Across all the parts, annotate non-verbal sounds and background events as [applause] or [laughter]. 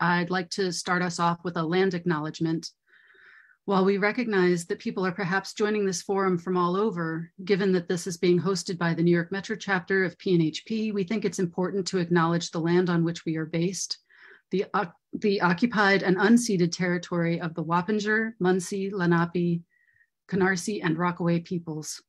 I'd like to start us off with a land acknowledgement. While we recognize that people are perhaps joining this forum from all over, given that this is being hosted by the New York Metro chapter of PNHP, we think it's important to acknowledge the land on which we are based, the, uh, the occupied and unceded territory of the Wappinger, Munsee, Lenape, Canarsie, and Rockaway peoples.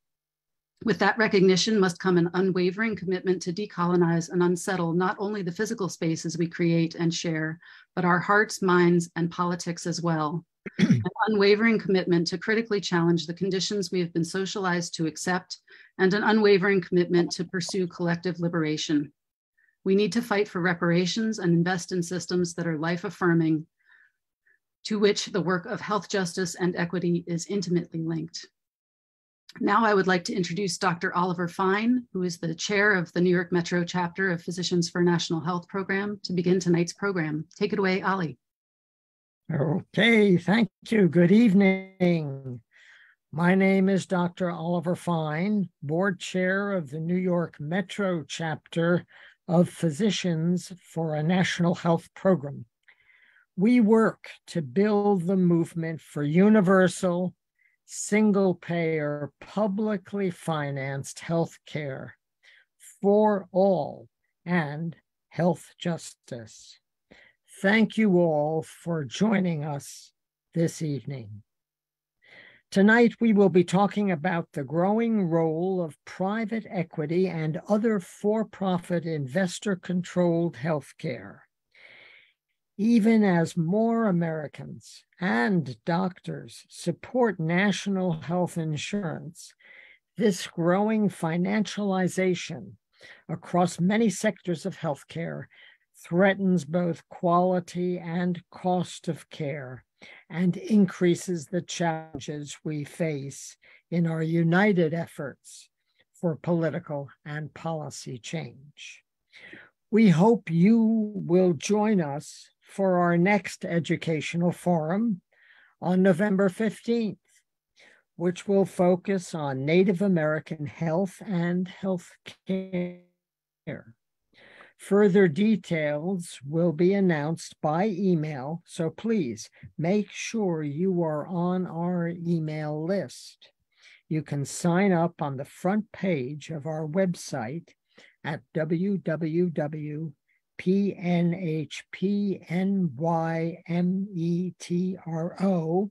With that recognition must come an unwavering commitment to decolonize and unsettle not only the physical spaces we create and share, but our hearts, minds, and politics as well. [clears throat] an unwavering commitment to critically challenge the conditions we have been socialized to accept, and an unwavering commitment to pursue collective liberation. We need to fight for reparations and invest in systems that are life affirming, to which the work of health justice and equity is intimately linked. Now I would like to introduce Dr. Oliver Fine, who is the chair of the New York Metro chapter of Physicians for National Health program to begin tonight's program. Take it away, Ali. Okay, thank you. Good evening. My name is Dr. Oliver Fine, board chair of the New York Metro chapter of Physicians for a National Health program. We work to build the movement for universal single payer, publicly financed health care for all and health justice. Thank you all for joining us this evening. Tonight, we will be talking about the growing role of private equity and other for profit investor controlled healthcare even as more Americans and doctors support national health insurance, this growing financialization across many sectors of healthcare threatens both quality and cost of care and increases the challenges we face in our united efforts for political and policy change. We hope you will join us for our next educational forum on November 15th, which will focus on Native American health and health care. Further details will be announced by email, so please make sure you are on our email list. You can sign up on the front page of our website at www P-N-H-P-N-Y-M-E-T-R-O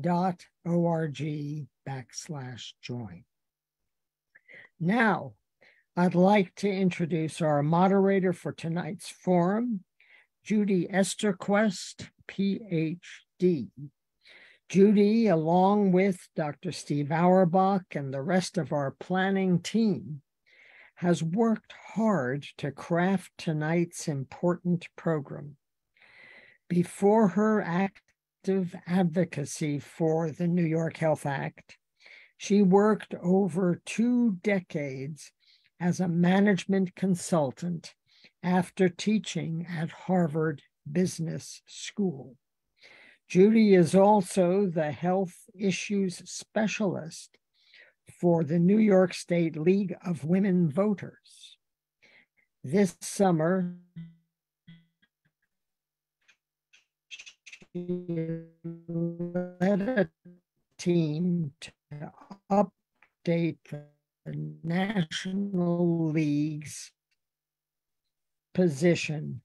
dot O-R-G backslash join. Now, I'd like to introduce our moderator for tonight's forum, Judy Esterquest, PhD. Judy, along with Dr. Steve Auerbach and the rest of our planning team, has worked hard to craft tonight's important program. Before her active advocacy for the New York Health Act, she worked over two decades as a management consultant after teaching at Harvard Business School. Judy is also the health issues specialist for the New York State League of Women Voters. This summer, she led a team to update the National League's position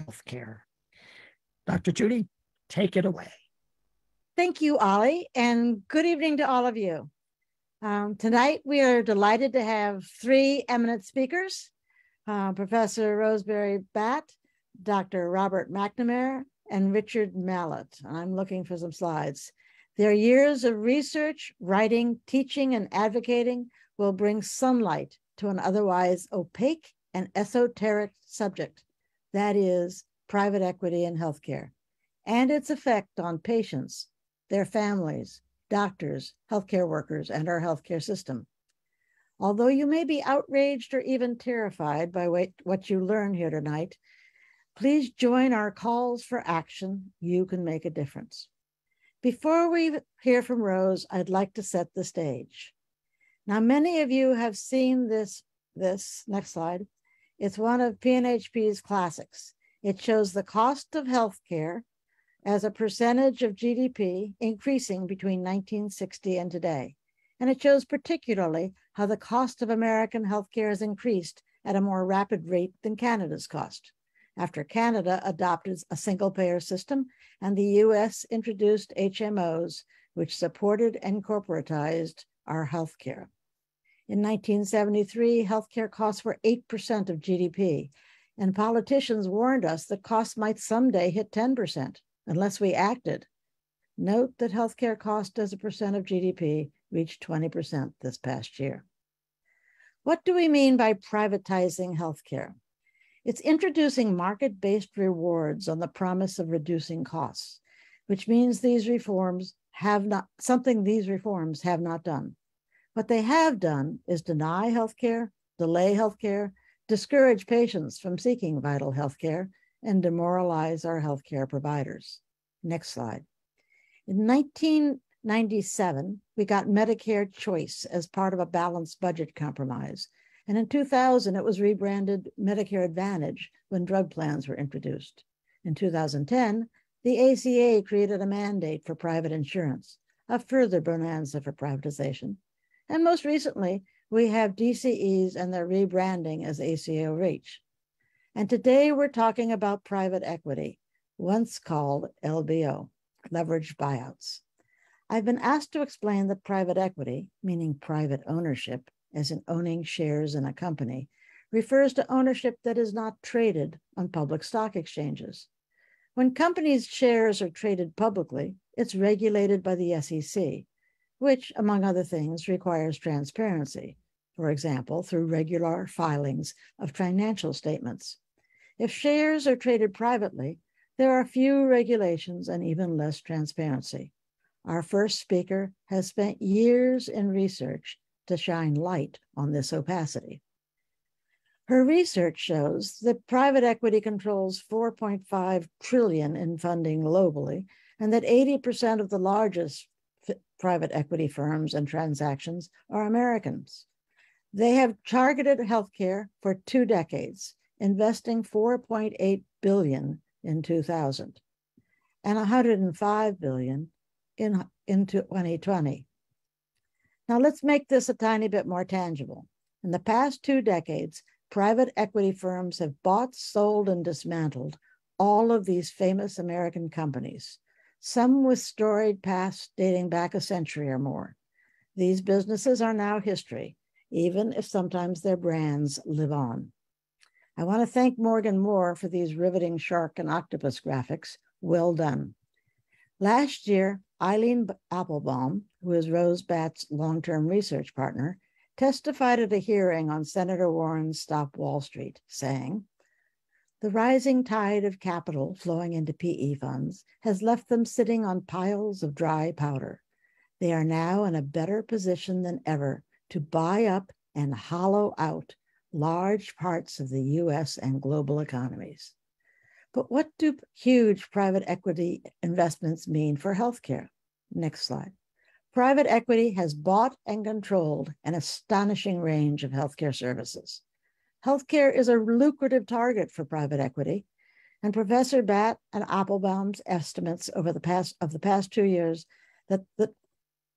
healthcare. Dr. Judy, take it away. Thank you, Ollie, and good evening to all of you. Um, tonight, we are delighted to have three eminent speakers uh, Professor Rosemary Batt, Dr. Robert MacNamara, and Richard Mallot. I'm looking for some slides. Their years of research, writing, teaching, and advocating will bring sunlight to an otherwise opaque and esoteric subject that is, private equity in healthcare and its effect on patients, their families, doctors, healthcare workers, and our healthcare system. Although you may be outraged or even terrified by what you learn here tonight, please join our calls for action. You can make a difference. Before we hear from Rose, I'd like to set the stage. Now, many of you have seen this, this next slide. It's one of PNHP's classics. It shows the cost of healthcare as a percentage of GDP increasing between 1960 and today. And it shows particularly how the cost of American healthcare has increased at a more rapid rate than Canada's cost. After Canada adopted a single payer system and the US introduced HMOs, which supported and corporatized our healthcare. In 1973, healthcare costs were 8% of GDP, and politicians warned us that costs might someday hit 10% unless we acted. Note that healthcare cost as a percent of GDP reached 20% this past year. What do we mean by privatizing healthcare? It's introducing market based rewards on the promise of reducing costs, which means these reforms have not something these reforms have not done. What they have done is deny healthcare, delay healthcare, discourage patients from seeking vital healthcare, and demoralize our healthcare providers. Next slide. In 1997, we got Medicare Choice as part of a balanced budget compromise. And in 2000, it was rebranded Medicare Advantage when drug plans were introduced. In 2010, the ACA created a mandate for private insurance, a further bonanza for privatization. And most recently, we have DCEs and their rebranding as ACO REACH. And today we're talking about private equity, once called LBO, leveraged buyouts. I've been asked to explain that private equity, meaning private ownership, as in owning shares in a company, refers to ownership that is not traded on public stock exchanges. When companies' shares are traded publicly, it's regulated by the SEC, which, among other things, requires transparency, for example, through regular filings of financial statements. If shares are traded privately, there are few regulations and even less transparency. Our first speaker has spent years in research to shine light on this opacity. Her research shows that private equity controls 4.5 trillion in funding globally and that 80% of the largest private equity firms and transactions are Americans. They have targeted healthcare for two decades, investing 4.8 billion in 2000 and 105 billion in into 2020. Now let's make this a tiny bit more tangible. In the past two decades, private equity firms have bought, sold, and dismantled all of these famous American companies some with storied past dating back a century or more. These businesses are now history, even if sometimes their brands live on. I want to thank Morgan Moore for these riveting shark and octopus graphics. Well done. Last year, Eileen Appelbaum, who is Rose Batt's long term research partner, testified at a hearing on Senator Warren's Stop Wall Street, saying, the rising tide of capital flowing into PE funds has left them sitting on piles of dry powder. They are now in a better position than ever to buy up and hollow out large parts of the US and global economies. But what do huge private equity investments mean for healthcare? Next slide. Private equity has bought and controlled an astonishing range of healthcare services. Healthcare is a lucrative target for private equity, and Professor Batt and Appelbaum's estimates over the past of the past two years that the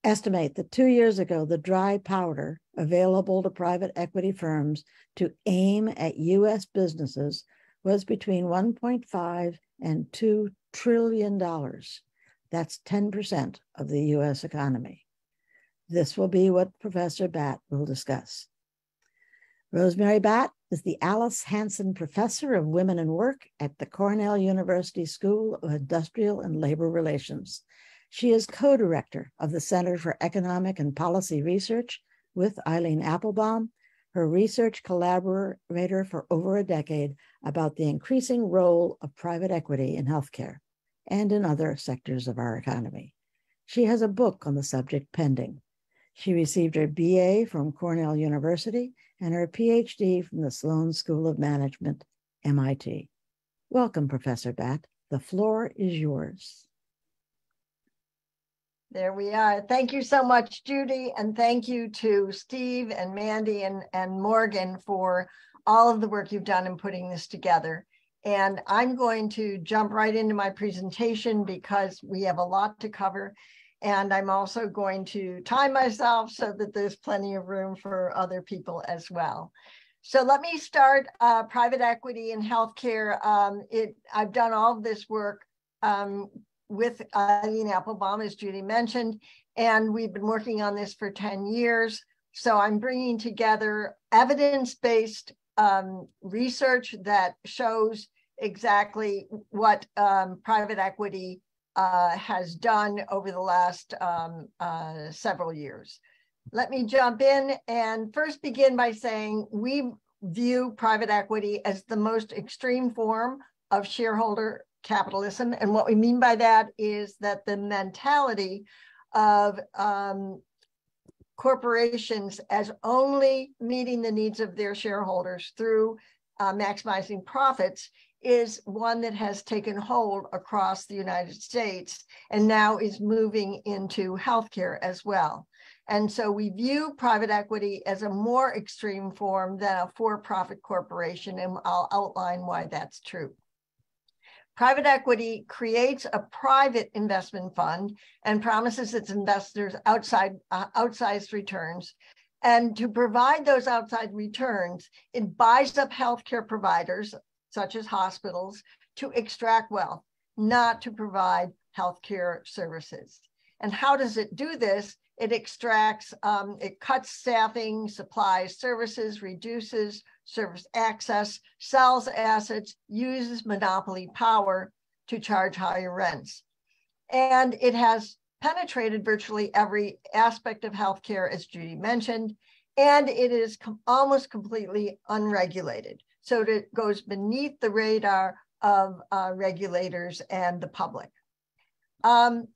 estimate that two years ago the dry powder available to private equity firms to aim at U.S. businesses was between 1.5 and 2 trillion dollars. That's 10% of the U.S. economy. This will be what Professor Batt will discuss. Rosemary Batt is the Alice Hanson Professor of Women and Work at the Cornell University School of Industrial and Labor Relations. She is co director of the Center for Economic and Policy Research with Eileen Appelbaum, her research collaborator for over a decade about the increasing role of private equity in healthcare and in other sectors of our economy. She has a book on the subject pending. She received her BA from Cornell University and her PhD from the Sloan School of Management, MIT. Welcome, Professor Batt. The floor is yours. There we are. Thank you so much, Judy. And thank you to Steve and Mandy and, and Morgan for all of the work you've done in putting this together. And I'm going to jump right into my presentation because we have a lot to cover. And I'm also going to time myself so that there's plenty of room for other people as well. So let me start uh, private equity in healthcare. Um, it, I've done all of this work um, with Eileen Appelbaum, as Judy mentioned, and we've been working on this for 10 years. So I'm bringing together evidence-based um, research that shows exactly what um, private equity uh, has done over the last um, uh, several years. Let me jump in and first begin by saying we view private equity as the most extreme form of shareholder capitalism. And what we mean by that is that the mentality of um, corporations as only meeting the needs of their shareholders through uh, maximizing profits is one that has taken hold across the United States and now is moving into healthcare as well. And so we view private equity as a more extreme form than a for-profit corporation, and I'll outline why that's true. Private equity creates a private investment fund and promises its investors outside uh, outsized returns. And to provide those outside returns, it buys up healthcare providers, such as hospitals, to extract wealth, not to provide healthcare services. And how does it do this? It extracts, um, it cuts staffing, supplies services, reduces service access, sells assets, uses monopoly power to charge higher rents. And it has penetrated virtually every aspect of healthcare, as Judy mentioned, and it is com almost completely unregulated. So it goes beneath the radar of uh, regulators and the public. Um,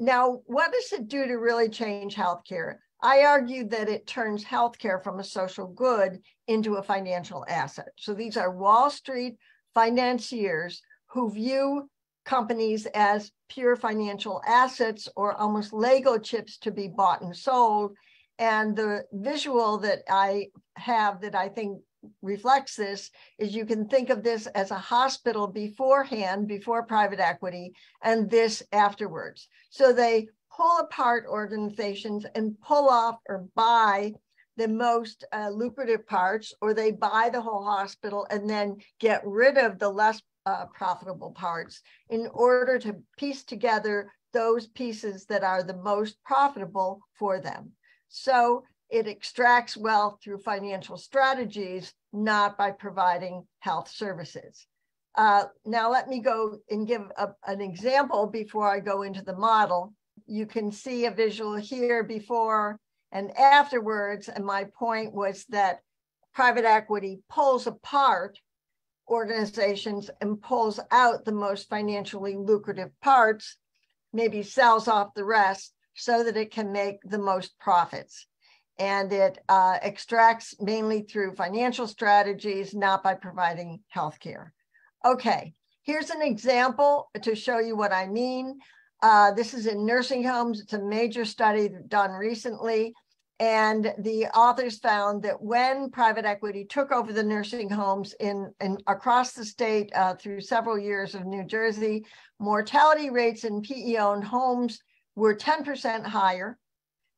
now, what does it do to really change healthcare? I argue that it turns healthcare from a social good into a financial asset. So these are Wall Street financiers who view companies as pure financial assets or almost Lego chips to be bought and sold. And the visual that I have that I think reflects this is you can think of this as a hospital beforehand, before private equity, and this afterwards. So they pull apart organizations and pull off or buy the most uh, lucrative parts, or they buy the whole hospital and then get rid of the less uh, profitable parts in order to piece together those pieces that are the most profitable for them. So it extracts wealth through financial strategies, not by providing health services. Uh, now, let me go and give a, an example before I go into the model you can see a visual here before and afterwards. And my point was that private equity pulls apart organizations and pulls out the most financially lucrative parts, maybe sells off the rest so that it can make the most profits. And it uh, extracts mainly through financial strategies, not by providing healthcare. Okay, here's an example to show you what I mean. Uh, this is in nursing homes. It's a major study done recently. And the authors found that when private equity took over the nursing homes in, in across the state uh, through several years of New Jersey, mortality rates in PE-owned homes were 10% higher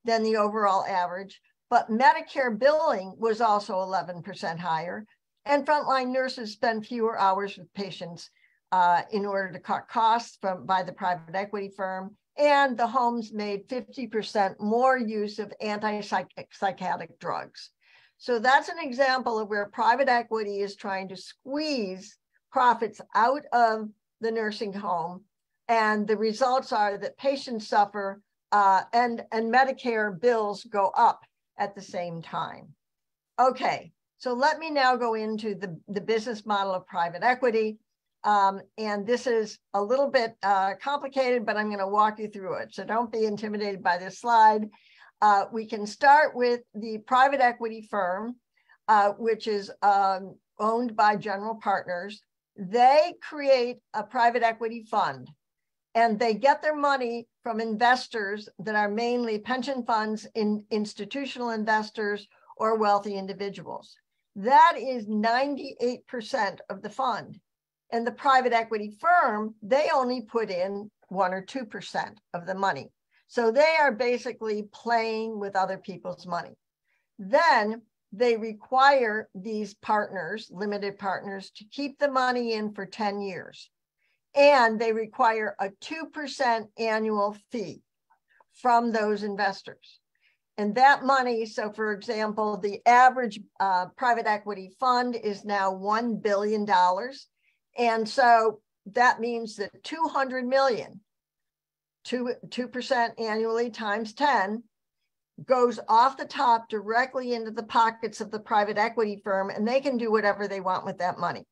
than the overall average, but Medicare billing was also 11% higher, and frontline nurses spend fewer hours with patients uh, in order to cut costs from by the private equity firm. And the homes made 50% more use of antipsychotic drugs. So that's an example of where private equity is trying to squeeze profits out of the nursing home. And the results are that patients suffer uh, and, and Medicare bills go up at the same time. Okay, so let me now go into the, the business model of private equity. Um, and this is a little bit uh, complicated, but I'm going to walk you through it. So don't be intimidated by this slide. Uh, we can start with the private equity firm, uh, which is um, owned by general partners. They create a private equity fund and they get their money from investors that are mainly pension funds, in institutional investors, or wealthy individuals. That is 98% of the fund. And the private equity firm, they only put in one or 2% of the money. So they are basically playing with other people's money. Then they require these partners, limited partners, to keep the money in for 10 years. And they require a 2% annual fee from those investors. And that money, so for example, the average uh, private equity fund is now $1 billion. And so that means that 200 million, 2, 2% annually times 10, goes off the top directly into the pockets of the private equity firm and they can do whatever they want with that money.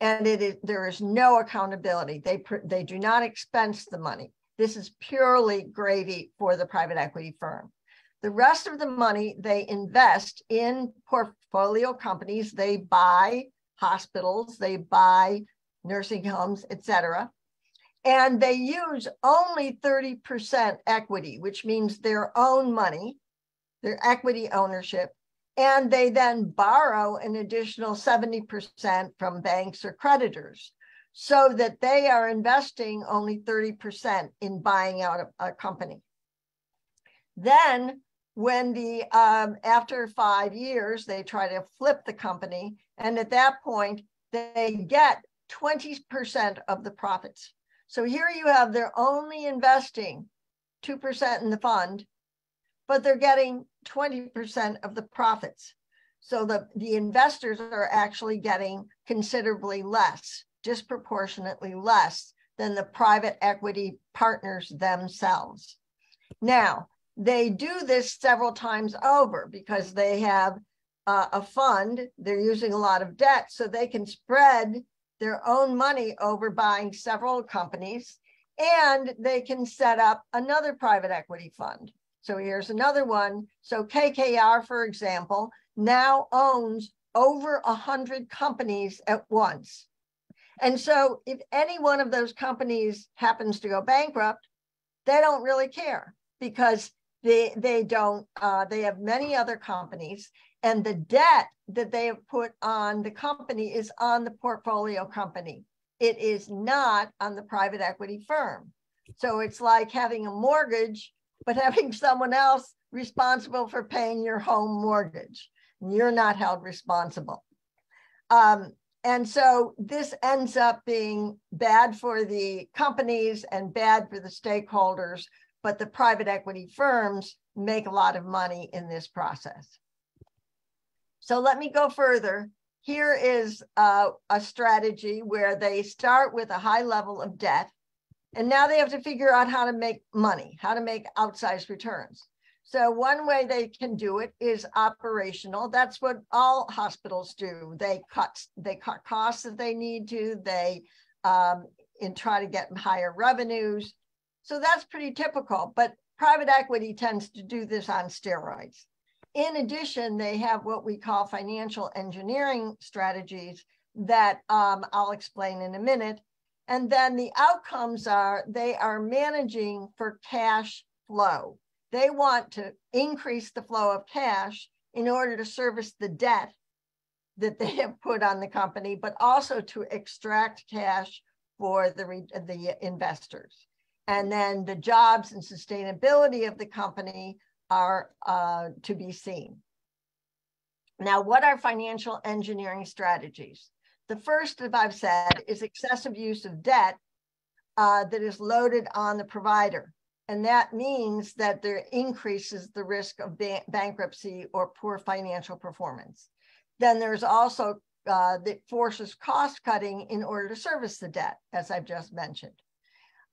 And it is there is no accountability. They they do not expense the money. This is purely gravy for the private equity firm. The rest of the money they invest in portfolio companies they buy hospitals they buy nursing homes etc and they use only 30% equity, which means their own money, their equity ownership, and they then borrow an additional 70% from banks or creditors so that they are investing only 30% in buying out a, a company. Then when the um, after five years they try to flip the company and at that point they get 20% of the profits so here you have they're only investing 2% in the fund, but they're getting 20% of the profits. So the, the investors are actually getting considerably less, disproportionately less than the private equity partners themselves. Now, they do this several times over because they have uh, a fund, they're using a lot of debt, so they can spread their own money over buying several companies, and they can set up another private equity fund. So here's another one. So KKR, for example, now owns over 100 companies at once. And so if any one of those companies happens to go bankrupt, they don't really care because they, they don't, uh, they have many other companies and the debt that they have put on the company is on the portfolio company. It is not on the private equity firm. So it's like having a mortgage, but [laughs] having someone else responsible for paying your home mortgage. You're not held responsible. Um, and so this ends up being bad for the companies and bad for the stakeholders, but the private equity firms make a lot of money in this process. So let me go further. Here is uh, a strategy where they start with a high level of debt, and now they have to figure out how to make money, how to make outsized returns. So one way they can do it is operational. That's what all hospitals do. They cut they cut costs if they need to. They um, and try to get higher revenues. So that's pretty typical. But private equity tends to do this on steroids. In addition, they have what we call financial engineering strategies that um, I'll explain in a minute. And then the outcomes are they are managing for cash flow. They want to increase the flow of cash in order to service the debt that they have put on the company, but also to extract cash for the, the investors. And then the jobs and sustainability of the company are uh, to be seen. Now, what are financial engineering strategies? The first, as I've said, is excessive use of debt uh, that is loaded on the provider. And that means that there increases the risk of ba bankruptcy or poor financial performance. Then there's also uh, that forces cost cutting in order to service the debt, as I've just mentioned.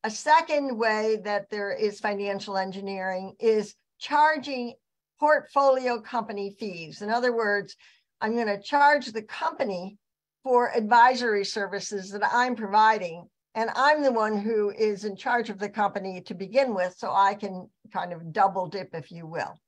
A second way that there is financial engineering is charging portfolio company fees. In other words, I'm going to charge the company for advisory services that I'm providing. And I'm the one who is in charge of the company to begin with, so I can kind of double dip, if you will.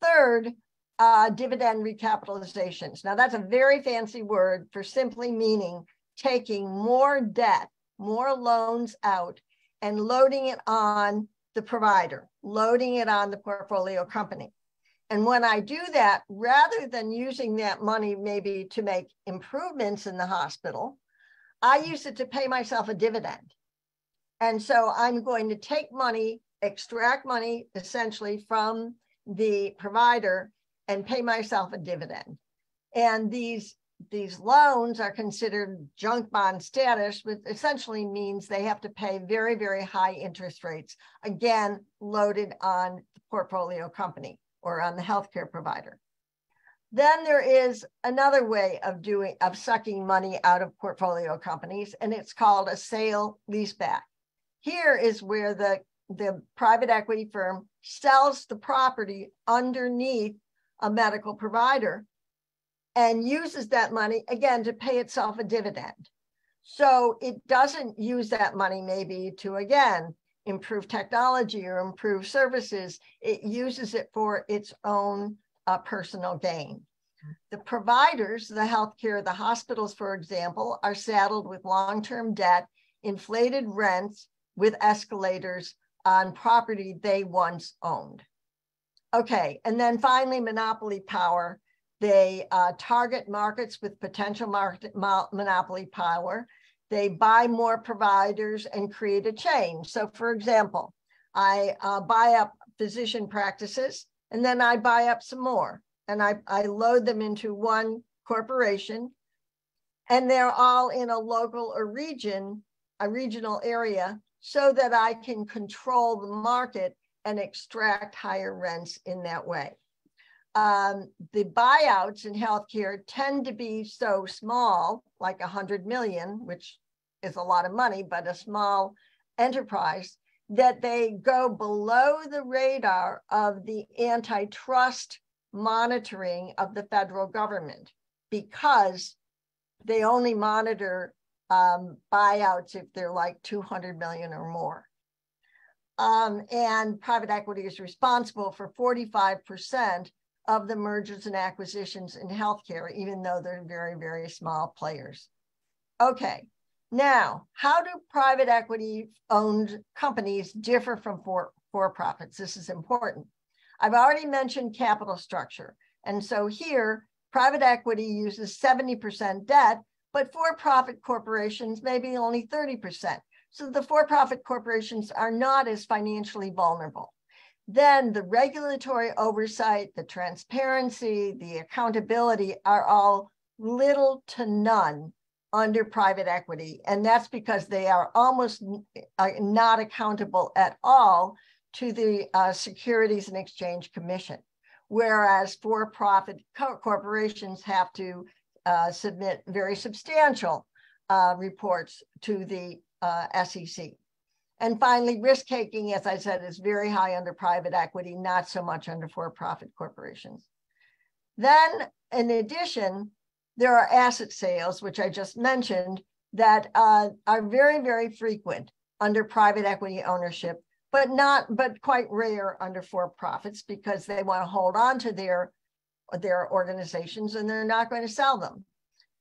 Third, uh, dividend recapitalizations. Now, that's a very fancy word for simply meaning taking more debt, more loans out, and loading it on the provider, loading it on the portfolio company. And when I do that, rather than using that money maybe to make improvements in the hospital, I use it to pay myself a dividend. And so I'm going to take money, extract money essentially from the provider and pay myself a dividend. And these these loans are considered junk bond status, which essentially means they have to pay very, very high interest rates, again, loaded on the portfolio company or on the healthcare provider. Then there is another way of doing of sucking money out of portfolio companies, and it's called a sale leaseback. Here is where the, the private equity firm sells the property underneath a medical provider and uses that money again to pay itself a dividend. So it doesn't use that money maybe to again improve technology or improve services. It uses it for its own uh, personal gain. The providers, the healthcare, the hospitals, for example, are saddled with long term debt, inflated rents with escalators on property they once owned. Okay, and then finally, monopoly power. They uh, target markets with potential market mo monopoly power. They buy more providers and create a chain. So, for example, I uh, buy up physician practices and then I buy up some more and I, I load them into one corporation and they're all in a local or region, a regional area, so that I can control the market and extract higher rents in that way um, the buyouts in healthcare tend to be so small, like a hundred million, which is a lot of money, but a small enterprise, that they go below the radar of the antitrust monitoring of the federal government because they only monitor um, buyouts if they're like 200 million or more. Um, and private equity is responsible for 45% of the mergers and acquisitions in healthcare, even though they're very, very small players. Okay, now, how do private equity owned companies differ from for, for profits? This is important. I've already mentioned capital structure. And so here, private equity uses 70% debt, but for profit corporations, maybe only 30%. So the for profit corporations are not as financially vulnerable then the regulatory oversight, the transparency, the accountability are all little to none under private equity. And that's because they are almost uh, not accountable at all to the uh, Securities and Exchange Commission. Whereas for profit co corporations have to uh, submit very substantial uh, reports to the uh, SEC. And finally, risk taking, as I said, is very high under private equity, not so much under for profit corporations. Then, in addition, there are asset sales, which I just mentioned, that uh, are very, very frequent under private equity ownership, but not, but quite rare under for profits because they want to hold on to their, their organizations and they're not going to sell them.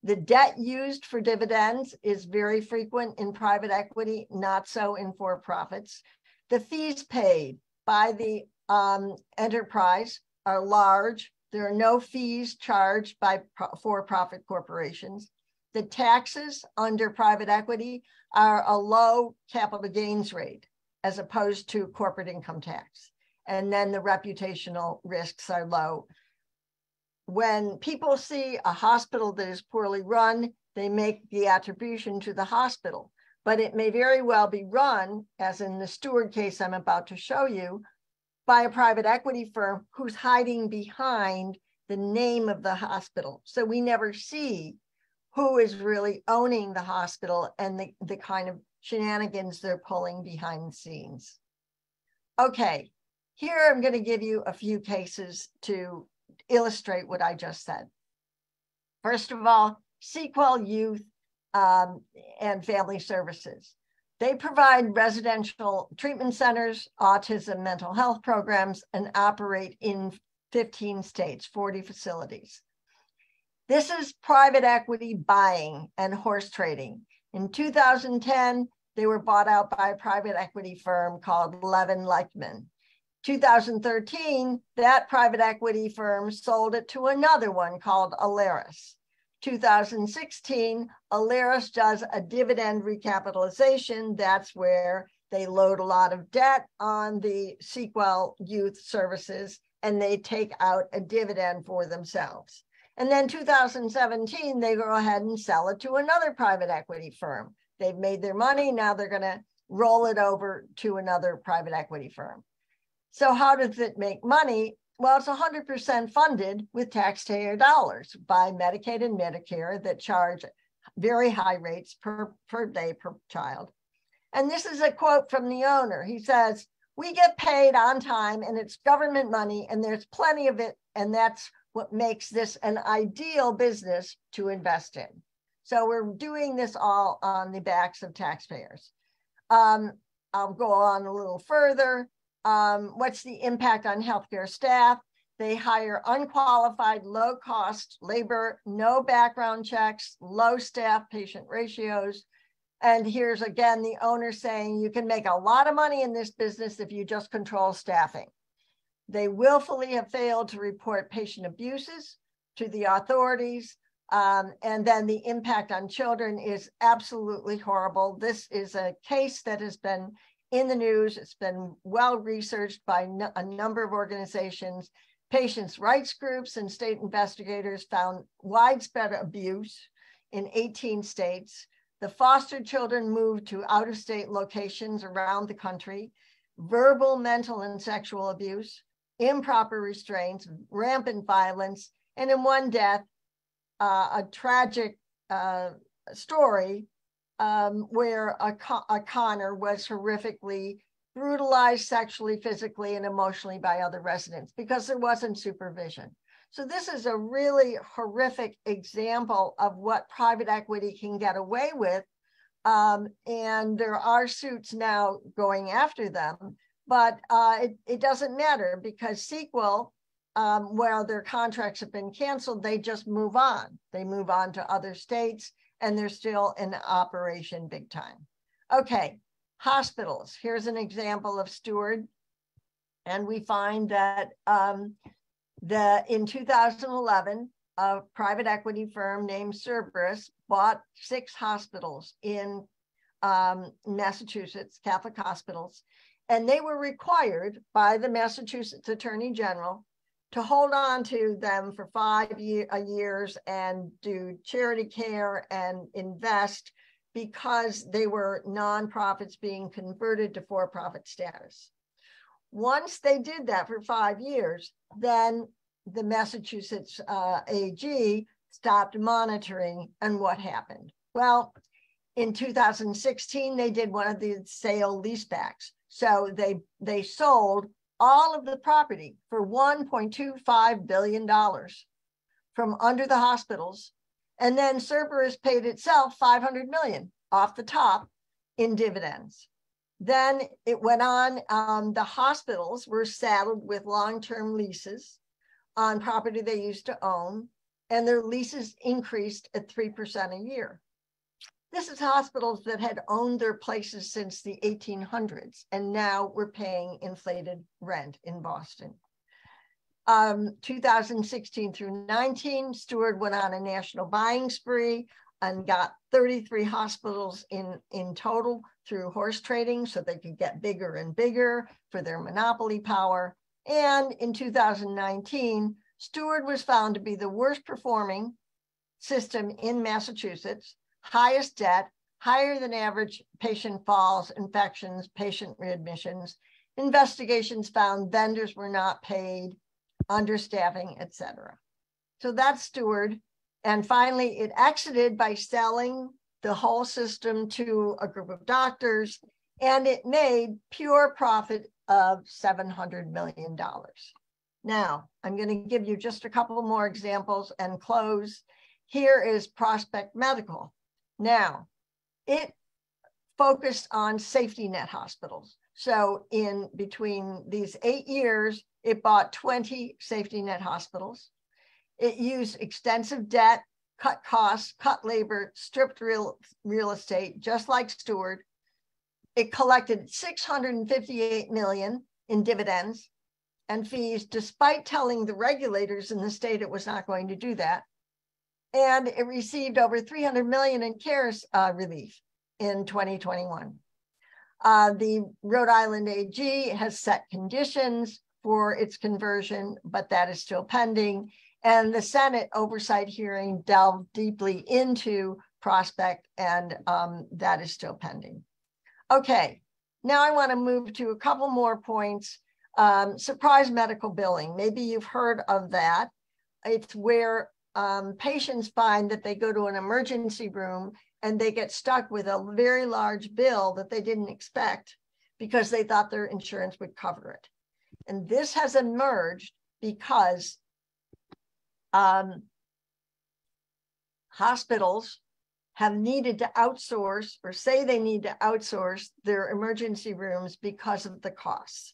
The debt used for dividends is very frequent in private equity, not so in for profits. The fees paid by the um, enterprise are large. There are no fees charged by for profit corporations. The taxes under private equity are a low capital gains rate as opposed to corporate income tax. And then the reputational risks are low when people see a hospital that is poorly run, they make the attribution to the hospital. But it may very well be run, as in the Steward case I'm about to show you, by a private equity firm who's hiding behind the name of the hospital. So we never see who is really owning the hospital and the, the kind of shenanigans they're pulling behind the scenes. Okay, here I'm going to give you a few cases to illustrate what I just said. First of all, Sequel Youth um, and Family Services. They provide residential treatment centers, autism mental health programs, and operate in 15 states, 40 facilities. This is private equity buying and horse trading. In 2010, they were bought out by a private equity firm called Levine Leichtman. 2013, that private equity firm sold it to another one called Alaris. 2016, Alaris does a dividend recapitalization. That's where they load a lot of debt on the Sequel Youth Services and they take out a dividend for themselves. And then 2017, they go ahead and sell it to another private equity firm. They've made their money. Now they're going to roll it over to another private equity firm. So, how does it make money? Well, it's 100% funded with taxpayer dollars by Medicaid and Medicare that charge very high rates per, per day per child. And this is a quote from the owner. He says, We get paid on time and it's government money and there's plenty of it. And that's what makes this an ideal business to invest in. So we're doing this all on the backs of taxpayers. Um, I'll go on a little further. Um, what's the impact on healthcare staff? They hire unqualified, low cost labor, no background checks, low staff patient ratios. And here's again the owner saying you can make a lot of money in this business if you just control staffing. They willfully have failed to report patient abuses to the authorities. Um, and then the impact on children is absolutely horrible. This is a case that has been in the news. It's been well researched by a number of organizations. Patients' rights groups and state investigators found widespread abuse in 18 states. The foster children moved to out of state locations around the country. Verbal, mental, and sexual abuse, improper restraints, rampant violence, and in one death, uh, a tragic uh, story um, where a, a Connor was horrifically brutalized sexually, physically, and emotionally by other residents because there wasn't supervision. So this is a really horrific example of what private equity can get away with. Um, and there are suits now going after them, but uh, it, it doesn't matter because Sequel um, while their contracts have been canceled, they just move on. They move on to other states and they're still in operation big time. Okay, hospitals. Here's an example of Steward. And we find that um, the in 2011, a private equity firm named Cerberus bought six hospitals in um, Massachusetts, Catholic hospitals, and they were required by the Massachusetts Attorney General to hold on to them for five year, uh, years and do charity care and invest because they were nonprofits being converted to for profit status. Once they did that for five years, then the Massachusetts uh, AG stopped monitoring. And what happened? Well, in 2016, they did one of the sale leasebacks. So they they sold all of the property for $1.25 billion from under the hospitals. And then Cerberus paid itself 500 million off the top in dividends. Then it went on, um, the hospitals were saddled with long-term leases on property they used to own, and their leases increased at 3% a year. This is hospitals that had owned their places since the 1800s and now were paying inflated rent in Boston. Um, 2016 through 19, Steward went on a national buying spree and got 33 hospitals in, in total through horse trading so they could get bigger and bigger for their monopoly power. And in 2019, Steward was found to be the worst performing system in Massachusetts highest debt, higher than average patient falls, infections, patient readmissions. Investigations found vendors were not paid, understaffing, etc. So that's Steward. And finally, it exited by selling the whole system to a group of doctors, and it made pure profit of $700 million. Now, I'm going to give you just a couple more examples and close. Here is Prospect Medical. Now, it focused on safety net hospitals. So in between these eight years, it bought 20 safety net hospitals. It used extensive debt, cut costs, cut labor, stripped real, real estate, just like Steward. It collected 658 million in dividends and fees, despite telling the regulators in the state it was not going to do that and it received over 300 million in CARES uh, relief in 2021. Uh, the Rhode Island AG has set conditions for its conversion, but that is still pending. And the Senate oversight hearing delved deeply into prospect, and um, that is still pending. Okay, now I want to move to a couple more points. Um, surprise medical billing. Maybe you've heard of that. It's where um, patients find that they go to an emergency room and they get stuck with a very large bill that they didn't expect because they thought their insurance would cover it. And this has emerged because um, hospitals have needed to outsource or say they need to outsource their emergency rooms because of the costs.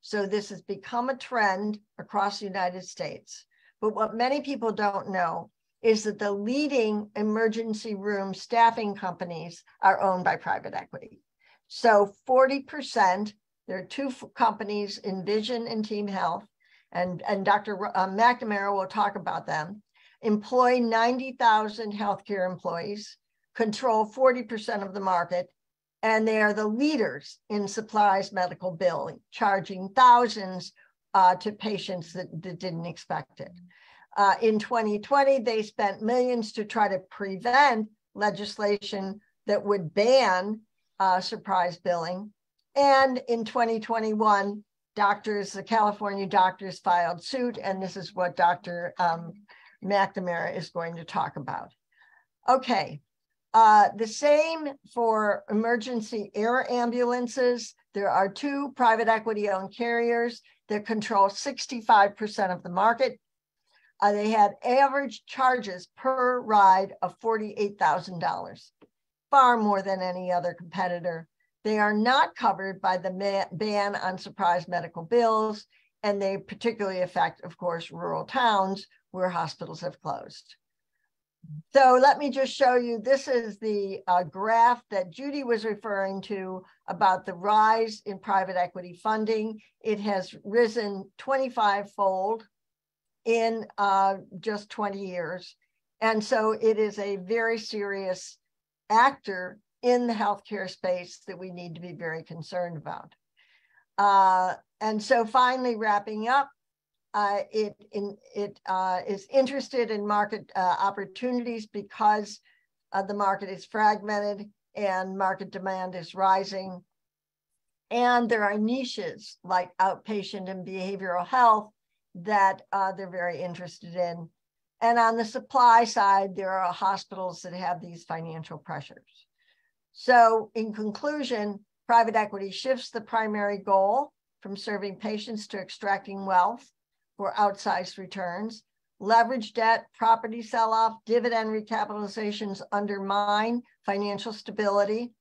So this has become a trend across the United States. But what many people don't know is that the leading emergency room staffing companies are owned by private equity. So 40%, there are two companies, Envision and Team Health, and, and Dr. Uh, MacNamara will talk about them, employ 90,000 healthcare employees, control 40% of the market, and they are the leaders in surprise medical billing, charging thousands uh, to patients that, that, didn't expect it. Uh, in 2020, they spent millions to try to prevent legislation that would ban uh, surprise billing. And in 2021, doctors, the California doctors filed suit, and this is what Dr. Um, MacNamara is going to talk about. Okay, uh, the same for emergency air ambulances. There are two private equity owned carriers that control 65% of the market. Uh, they had average charges per ride of $48,000, far more than any other competitor. They are not covered by the ban on surprise medical bills, and they particularly affect, of course, rural towns where hospitals have closed. So let me just show you, this is the uh, graph that Judy was referring to about the rise in private equity funding. It has risen 25 fold in uh, just 20 years. And so it is a very serious actor in the healthcare space that we need to be very concerned about. Uh, and so finally wrapping up, uh, it in, it uh, is interested in market uh, opportunities because the market is fragmented and market demand is rising. And there are niches like outpatient and behavioral health that uh, they're very interested in. And on the supply side, there are hospitals that have these financial pressures. So, in conclusion, private equity shifts the primary goal from serving patients to extracting wealth for outsized returns. Leverage debt, property sell off, dividend recapitalizations undermine financial stability.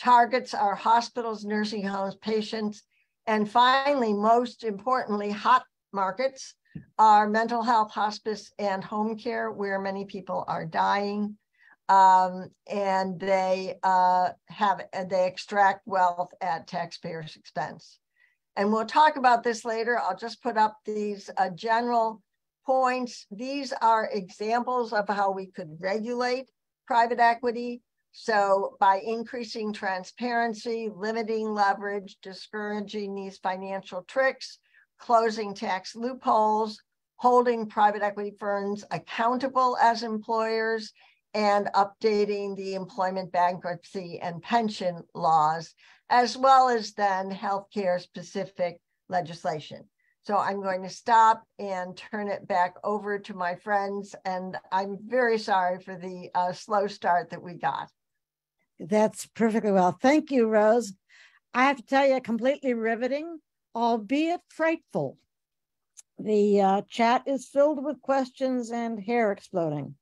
Targets are hospitals, nursing homes, patients. And finally, most importantly, hot markets are mental health, hospice, and home care, where many people are dying. Um, and they uh, have they extract wealth at taxpayers' expense. And we'll talk about this later. I'll just put up these uh, general points. These are examples of how we could regulate private equity. So by increasing transparency, limiting leverage, discouraging these financial tricks, closing tax loopholes, holding private equity firms accountable as employers, and updating the employment bankruptcy and pension laws, as well as then healthcare specific legislation. So I'm going to stop and turn it back over to my friends. And I'm very sorry for the uh, slow start that we got. That's perfectly well. Thank you, Rose. I have to tell you, completely riveting albeit frightful. The uh, chat is filled with questions and hair exploding.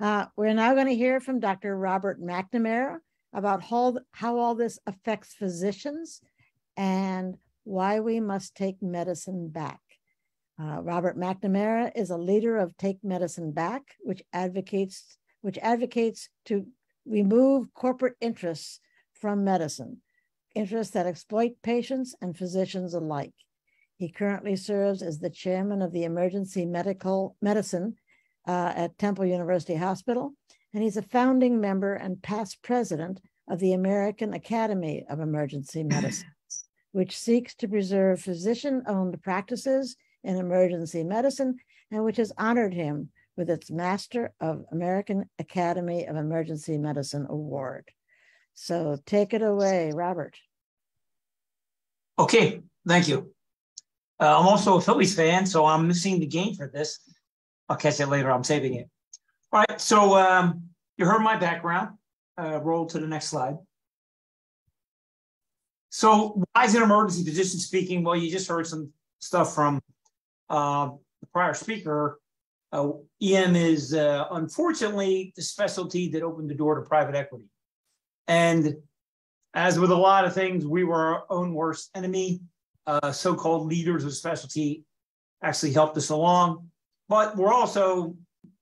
Uh, we're now going to hear from Dr. Robert MacNamara about how, how all this affects physicians and why we must take medicine back. Uh, Robert MacNamara is a leader of Take Medicine Back, which advocates which advocates to remove corporate interests from medicine interests that exploit patients and physicians alike. He currently serves as the chairman of the Emergency Medical Medicine uh, at Temple University Hospital, and he's a founding member and past president of the American Academy of Emergency [clears throat] Medicine, which seeks to preserve physician owned practices in emergency medicine and which has honored him with its Master of American Academy of Emergency Medicine Award. So take it away, Robert. Okay, thank you. Uh, I'm also a Phillies fan, so I'm missing the game for this. I'll catch it later. I'm saving it. All right, so um, you heard my background. Uh, roll to the next slide. So, why is an emergency physician speaking? Well, you just heard some stuff from uh, the prior speaker. Uh, EM is uh, unfortunately the specialty that opened the door to private equity. And as with a lot of things, we were our own worst enemy. Uh, so called leaders of specialty actually helped us along. But we're also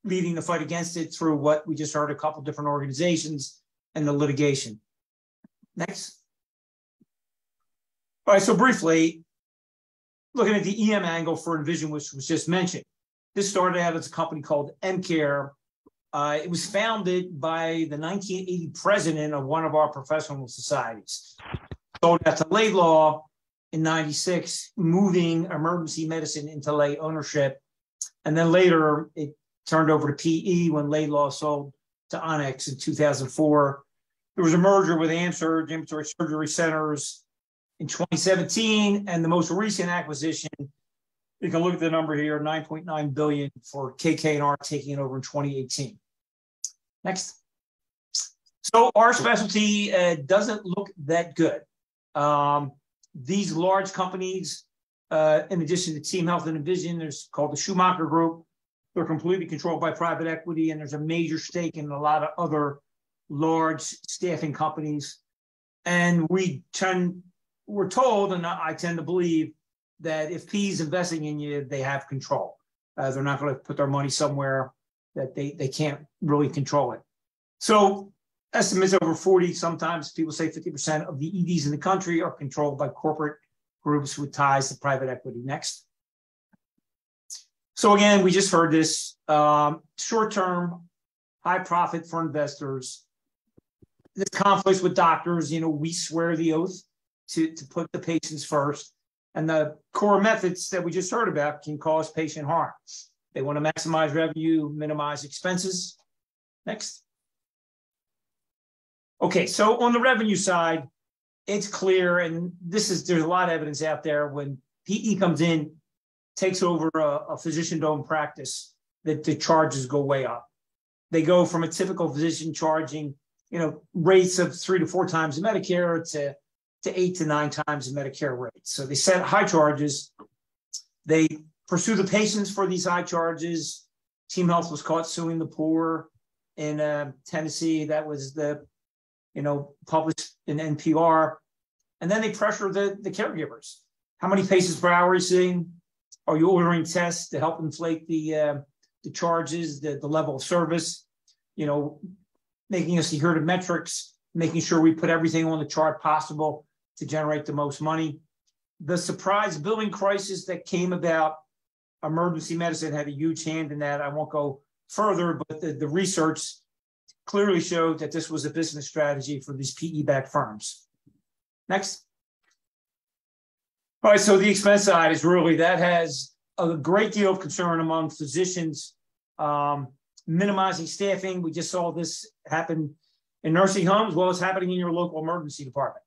leading the fight against it through what we just heard a couple different organizations and the litigation. Next. All right, so briefly, looking at the EM angle for Envision, which was just mentioned. This started out as a company called EmCare. Uh, it was founded by the 1980 president of one of our professional societies. Sold out to Laidlaw in 96, moving emergency medicine into lay ownership. And then later it turned over to PE when Laidlaw sold to Onex in 2004. There was a merger with AmSurg, Ambulatory Surgery Centers, in 2017, and the most recent acquisition. You can look at the number here: 9.9 billion for KK&R taking it over in 2018. Next. So our specialty uh, doesn't look that good. Um, these large companies, uh, in addition to Team Health and Envision, there's called the Schumacher Group. They're completely controlled by private equity, and there's a major stake in a lot of other large staffing companies. And we tend, we're told, and I tend to believe, that if PE is investing in you, they have control. Uh, they're not going to put their money somewhere that they, they can't really control it. So estimates over 40, sometimes people say 50% of the EDs in the country are controlled by corporate groups with ties to private equity. Next. So again, we just heard this um, short-term, high profit for investors. This conflicts with doctors. You know, we swear the oath to, to put the patients first. And the core methods that we just heard about can cause patient harm. They want to maximize revenue, minimize expenses. Next. Okay, so on the revenue side, it's clear, and this is there's a lot of evidence out there when PE comes in, takes over a, a physician-owned practice, that the charges go way up. They go from a typical physician charging, you know, rates of three to four times the Medicare to to eight to nine times the Medicare rate. So they set high charges. They pursue the patients for these high charges. Team Health was caught suing the poor in uh, Tennessee. That was the you know, published in NPR. And then they pressure the, the caregivers. How many patients per hour are you seeing? Are you ordering tests to help inflate the uh, the charges, the, the level of service? You know, making us adhere to metrics, making sure we put everything on the chart possible to generate the most money. The surprise billing crisis that came about, emergency medicine had a huge hand in that. I won't go further, but the, the research clearly showed that this was a business strategy for these PE-backed firms. Next. All right, so the expense side is really that has a great deal of concern among physicians, um, minimizing staffing. We just saw this happen in nursing homes, well as happening in your local emergency department.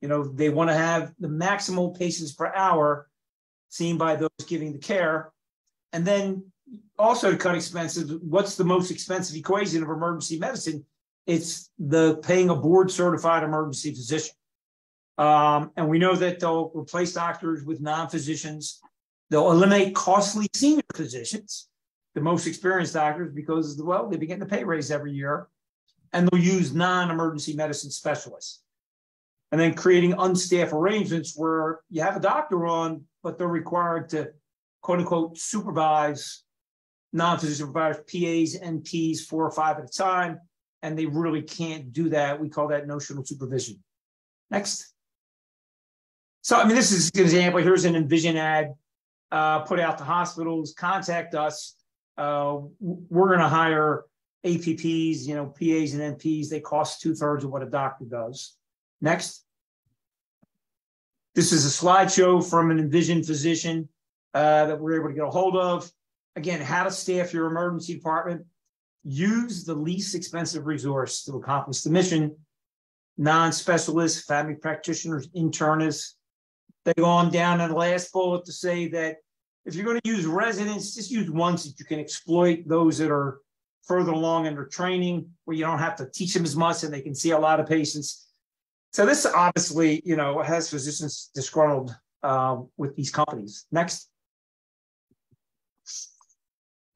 You know, they want to have the maximal patients per hour seen by those giving the care. And then also to cut expenses, what's the most expensive equation of emergency medicine? It's the paying a board certified emergency physician. Um, and we know that they'll replace doctors with non physicians. They'll eliminate costly senior physicians, the most experienced doctors, because, well, they've been getting a pay raise every year. And they'll use non emergency medicine specialists. And then creating unstaffed arrangements where you have a doctor on, but they're required to quote unquote supervise non-physician providers, PAs, NPs, four or five at a time, and they really can't do that. We call that notional supervision. Next. So, I mean, this is an example. Here's an Envision ad uh, put out to hospitals, contact us. uh, we're going to hire APPs, you know, PAs and NPs. They cost two thirds of what a doctor does. Next. This is a slideshow from an Envision physician uh, that we're able to get a hold of. Again, how to staff your emergency department. Use the least expensive resource to accomplish the mission. Non specialists, family practitioners, internists. They go on down in the last bullet to say that if you're going to use residents, just use ones that you can exploit those that are further along in their training where you don't have to teach them as much and they can see a lot of patients. So this obviously, you know, has physicians disgruntled uh, with these companies. Next.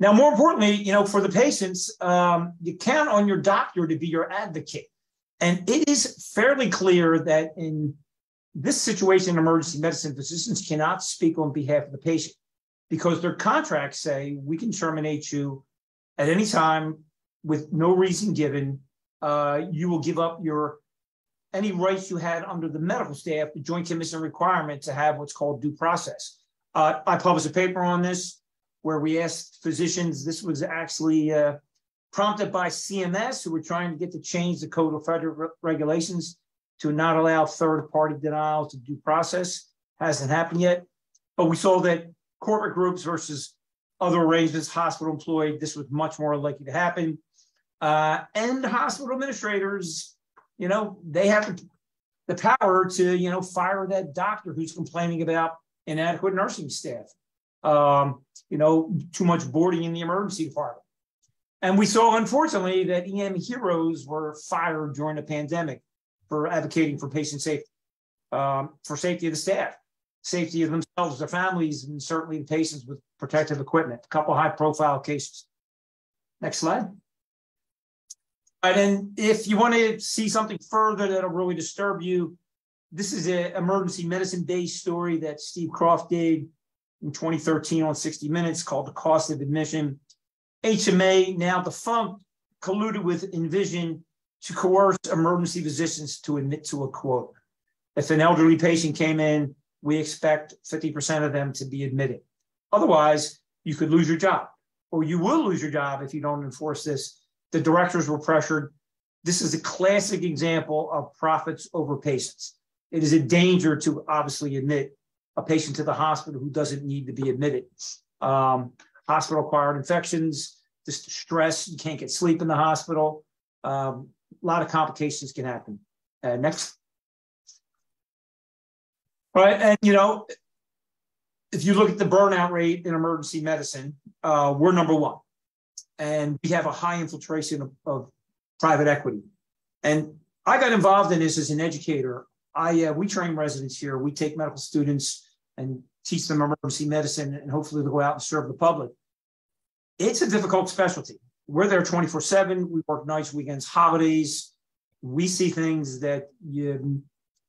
Now, more importantly, you know, for the patients, um, you count on your doctor to be your advocate. And it is fairly clear that in this situation emergency medicine, physicians cannot speak on behalf of the patient because their contracts say we can terminate you at any time with no reason given. Uh, you will give up your any rights you had under the medical staff, the Joint Commission requirement to have what's called due process. Uh, I published a paper on this where we asked physicians. This was actually uh, prompted by CMS, who were trying to get to change the Code of Federal Re- Regulations to not allow third-party denials to due process. Hasn't happened yet, but we saw that corporate groups versus other arrangements, hospital employed, this was much more likely to happen. Uh, and hospital administrators, you know, they have the power to, you know, fire that doctor who's complaining about inadequate nursing staff, um, you know, too much boarding in the emergency department. And we saw, unfortunately, that EM heroes were fired during the pandemic for advocating for patient safety, um, for safety of the staff safety of themselves, their families, and certainly the patients with protective equipment. A couple high profile cases. Next slide. And then if you want to see something further that'll really disturb you, this is an emergency medicine based story that Steve Kroft did in 2013 on 60 Minutes called The Cost of Admission. HMA, now defunct, colluded with Envision to coerce emergency physicians to admit to a quote. If an elderly patient came in we expect 50% of them to be admitted. Otherwise, you could lose your job, or you will lose your job if you don't enforce this. The directors were pressured. This is a classic example of profits over patients. It is a danger to obviously admit a patient to the hospital who doesn't need to be admitted. Um, hospital acquired infections, just stress, you can't get sleep in the hospital. Um, a lot of complications can happen. Uh, next. Right. And, you know, if you look at the burnout rate in emergency medicine, uh, we're number one. And we have a high infiltration of, of, private equity. And I got involved in this as an educator. I uh, we train residents here. We take medical students and teach them emergency medicine, and hopefully they'll go out and serve the public. It's a difficult specialty. We're there 24 7. We work nights, weekends, holidays. We see things that you,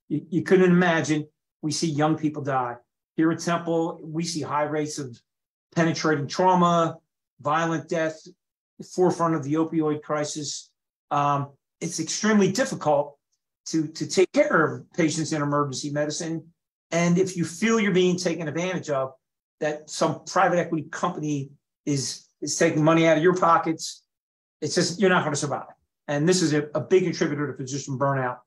you, you couldn't imagine we see young people die. Here at Temple, we see high rates of penetrating trauma, violent death, forefront of the opioid crisis. Um, it's extremely difficult to, to take care of patients in emergency medicine. And if you feel you're being taken advantage of, that some private equity company is, is taking money out of your pockets, it's just, you're not going to survive. And this is a, a big contributor to physician burnout.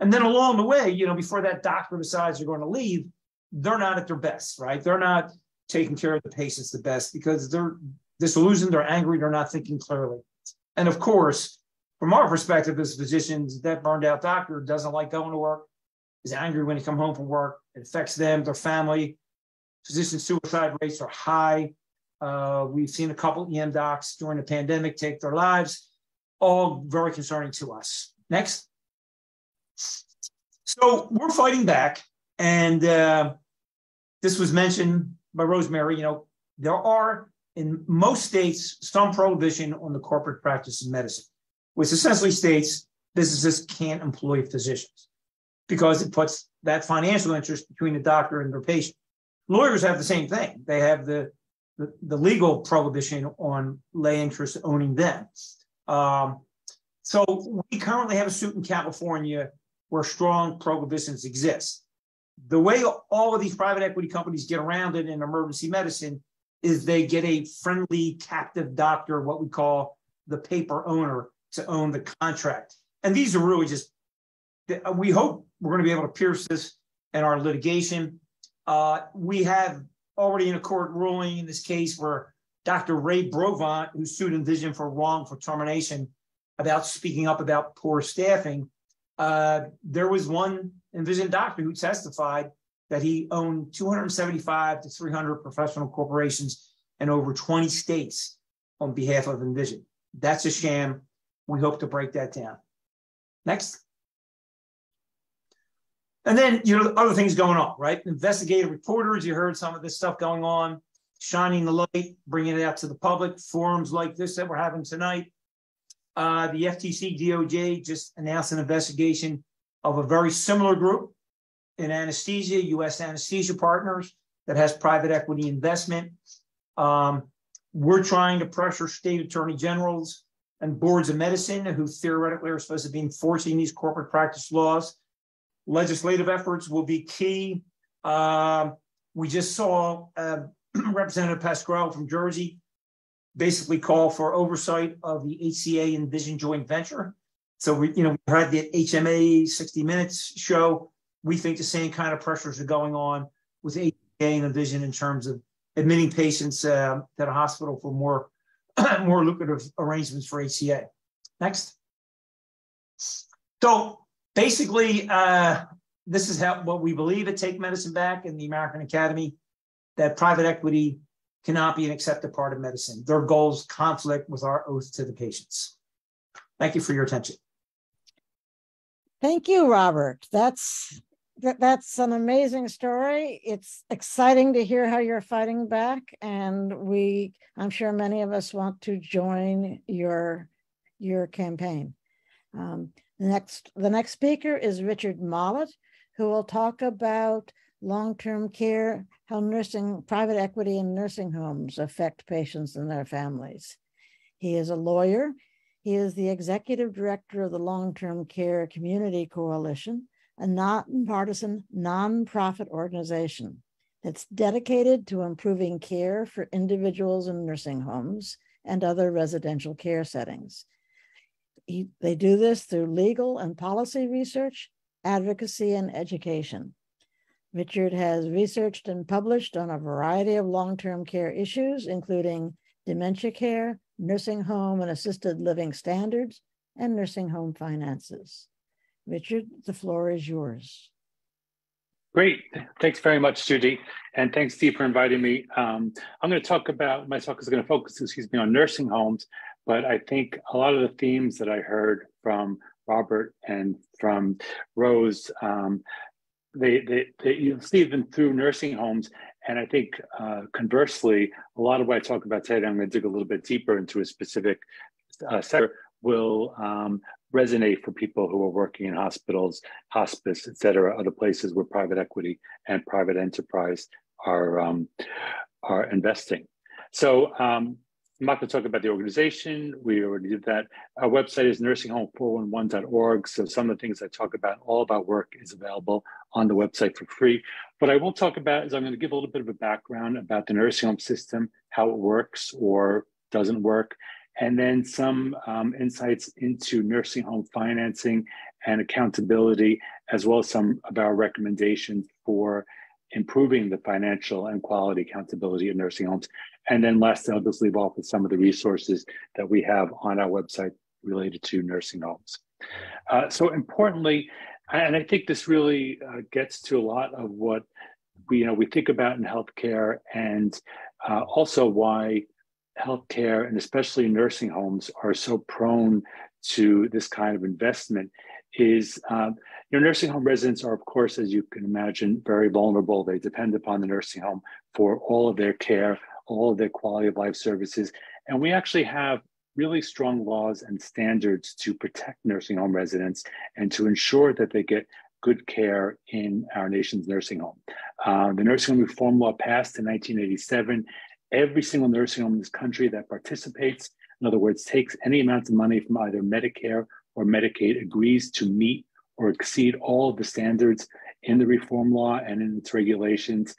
And then along the way, you know, before that doctor decides they're going to leave, they're not at their best, right? They're not taking care of the patients the best because they're disillusioned, they're angry, they're not thinking clearly. And of course, from our perspective as physicians, that burned out doctor doesn't like going to work, is angry when he come home from work. It affects them, their family. Physician suicide rates are high. Uh, we've seen a couple EM docs during the pandemic take their lives, all very concerning to us. Next. So we're fighting back, and uh, this was mentioned by Rosemary. You know, there are in most states some prohibition on the corporate practice of medicine, which essentially states businesses can't employ physicians because it puts that financial interest between the doctor and their patient. Lawyers have the same thing. They have the the, the legal prohibition on lay interest owning them. Um, so we currently have a suit in California where strong prohibitions exist. The way all of these private equity companies get around it in emergency medicine is they get a friendly captive doctor, what we call the paper owner, to own the contract. And these are really just, we hope we're going to be able to pierce this in our litigation. Uh, we have already in a court ruling in this case where Dr. Ray Brovont, who sued Envision for wrongful termination about speaking up about poor staffing, uh, there was one Envision doctor who testified that he owned 275 to 300 professional corporations in over 20 states on behalf of Envision. That's a sham. We hope to break that down. Next. And then, you know, other things going on, right? Investigative reporters, you heard some of this stuff going on, shining the light, bringing it out to the public, forums like this that we're having tonight. Uh, the FTC DOJ just announced an investigation of a very similar group in anesthesia, US Anesthesia Partners, that has private equity investment. Um, we're trying to pressure state attorney generals and boards of medicine who theoretically are supposed to be enforcing these corporate practice laws. Legislative efforts will be key. Uh, we just saw uh, [clears throat] Representative Pascrell from Jersey basically call for oversight of the HCA Vision joint venture. So we, you know, we had the HMA 60 Minutes show we think the same kind of pressures are going on with ADA and Vision in terms of admitting patients uh, to a hospital for more, [clears throat] more lucrative arrangements for HCA. Next. So basically, uh, this is how what we believe at Take Medicine Back in the American Academy that private equity cannot be an accepted part of medicine. Their goals conflict with our oath to the patients. Thank you for your attention. Thank you, Robert. That's that, that's an amazing story. It's exciting to hear how you're fighting back, and we, I'm sure many of us want to join your your campaign. Um, next, the next speaker is Richard Mallot, who will talk about long-term care, how nursing, private equity in nursing homes affect patients and their families. He is a lawyer. He is the executive director of the Long-Term Care Community Coalition, a nonpartisan, nonprofit organization that's dedicated to improving care for individuals in nursing homes and other residential care settings. He, they do this through legal and policy research, advocacy, and education. Richard has researched and published on a variety of long term care issues, including dementia care, nursing home and assisted living standards, and nursing home finances. Richard, the floor is yours. Great. Thanks very much, Judy. And thanks, Steve, for inviting me. Um, I'm going to talk about, my talk is going to focus, excuse me, on nursing homes. But I think a lot of the themes that I heard from Robert and from Rose, um, they, they, they, you see them through nursing homes. And I think uh, conversely, a lot of what I talk about today, I'm going to dig a little bit deeper into a specific uh, sector, will um, resonate for people who are working in hospitals, hospice, et cetera, other places where private equity and private enterprise are, um, are investing. So um, I'm not going to talk about the organization. We already did that. Our website is nursinghome411.org. So some of the things I talk about, all about work, is available on the website for free. What I will talk about is I'm going to give a little bit of a background about the nursing home system, how it works or doesn't work, and then some um, insights into nursing home financing and accountability, as well as some of our recommendations for improving the financial and quality accountability of nursing homes. And then lastly, I'll just leave off with some of the resources that we have on our website related to nursing homes. Uh, so importantly, and I think this really uh, gets to a lot of what we, you know, we think about in healthcare and uh, also why healthcare and especially nursing homes are so prone to this kind of investment is um, your nursing home residents are of course as you can imagine very vulnerable they depend upon the nursing home for all of their care all of their quality of life services and we actually have really strong laws and standards to protect nursing home residents and to ensure that they get good care in our nation's nursing home. Uh, the Nursing Home Reform Law passed in 1987 every single nursing home in this country that participates, in other words, takes any amount of money from either Medicare or Medicaid, agrees to meet or exceed all of the standards in the reform law and in its regulations.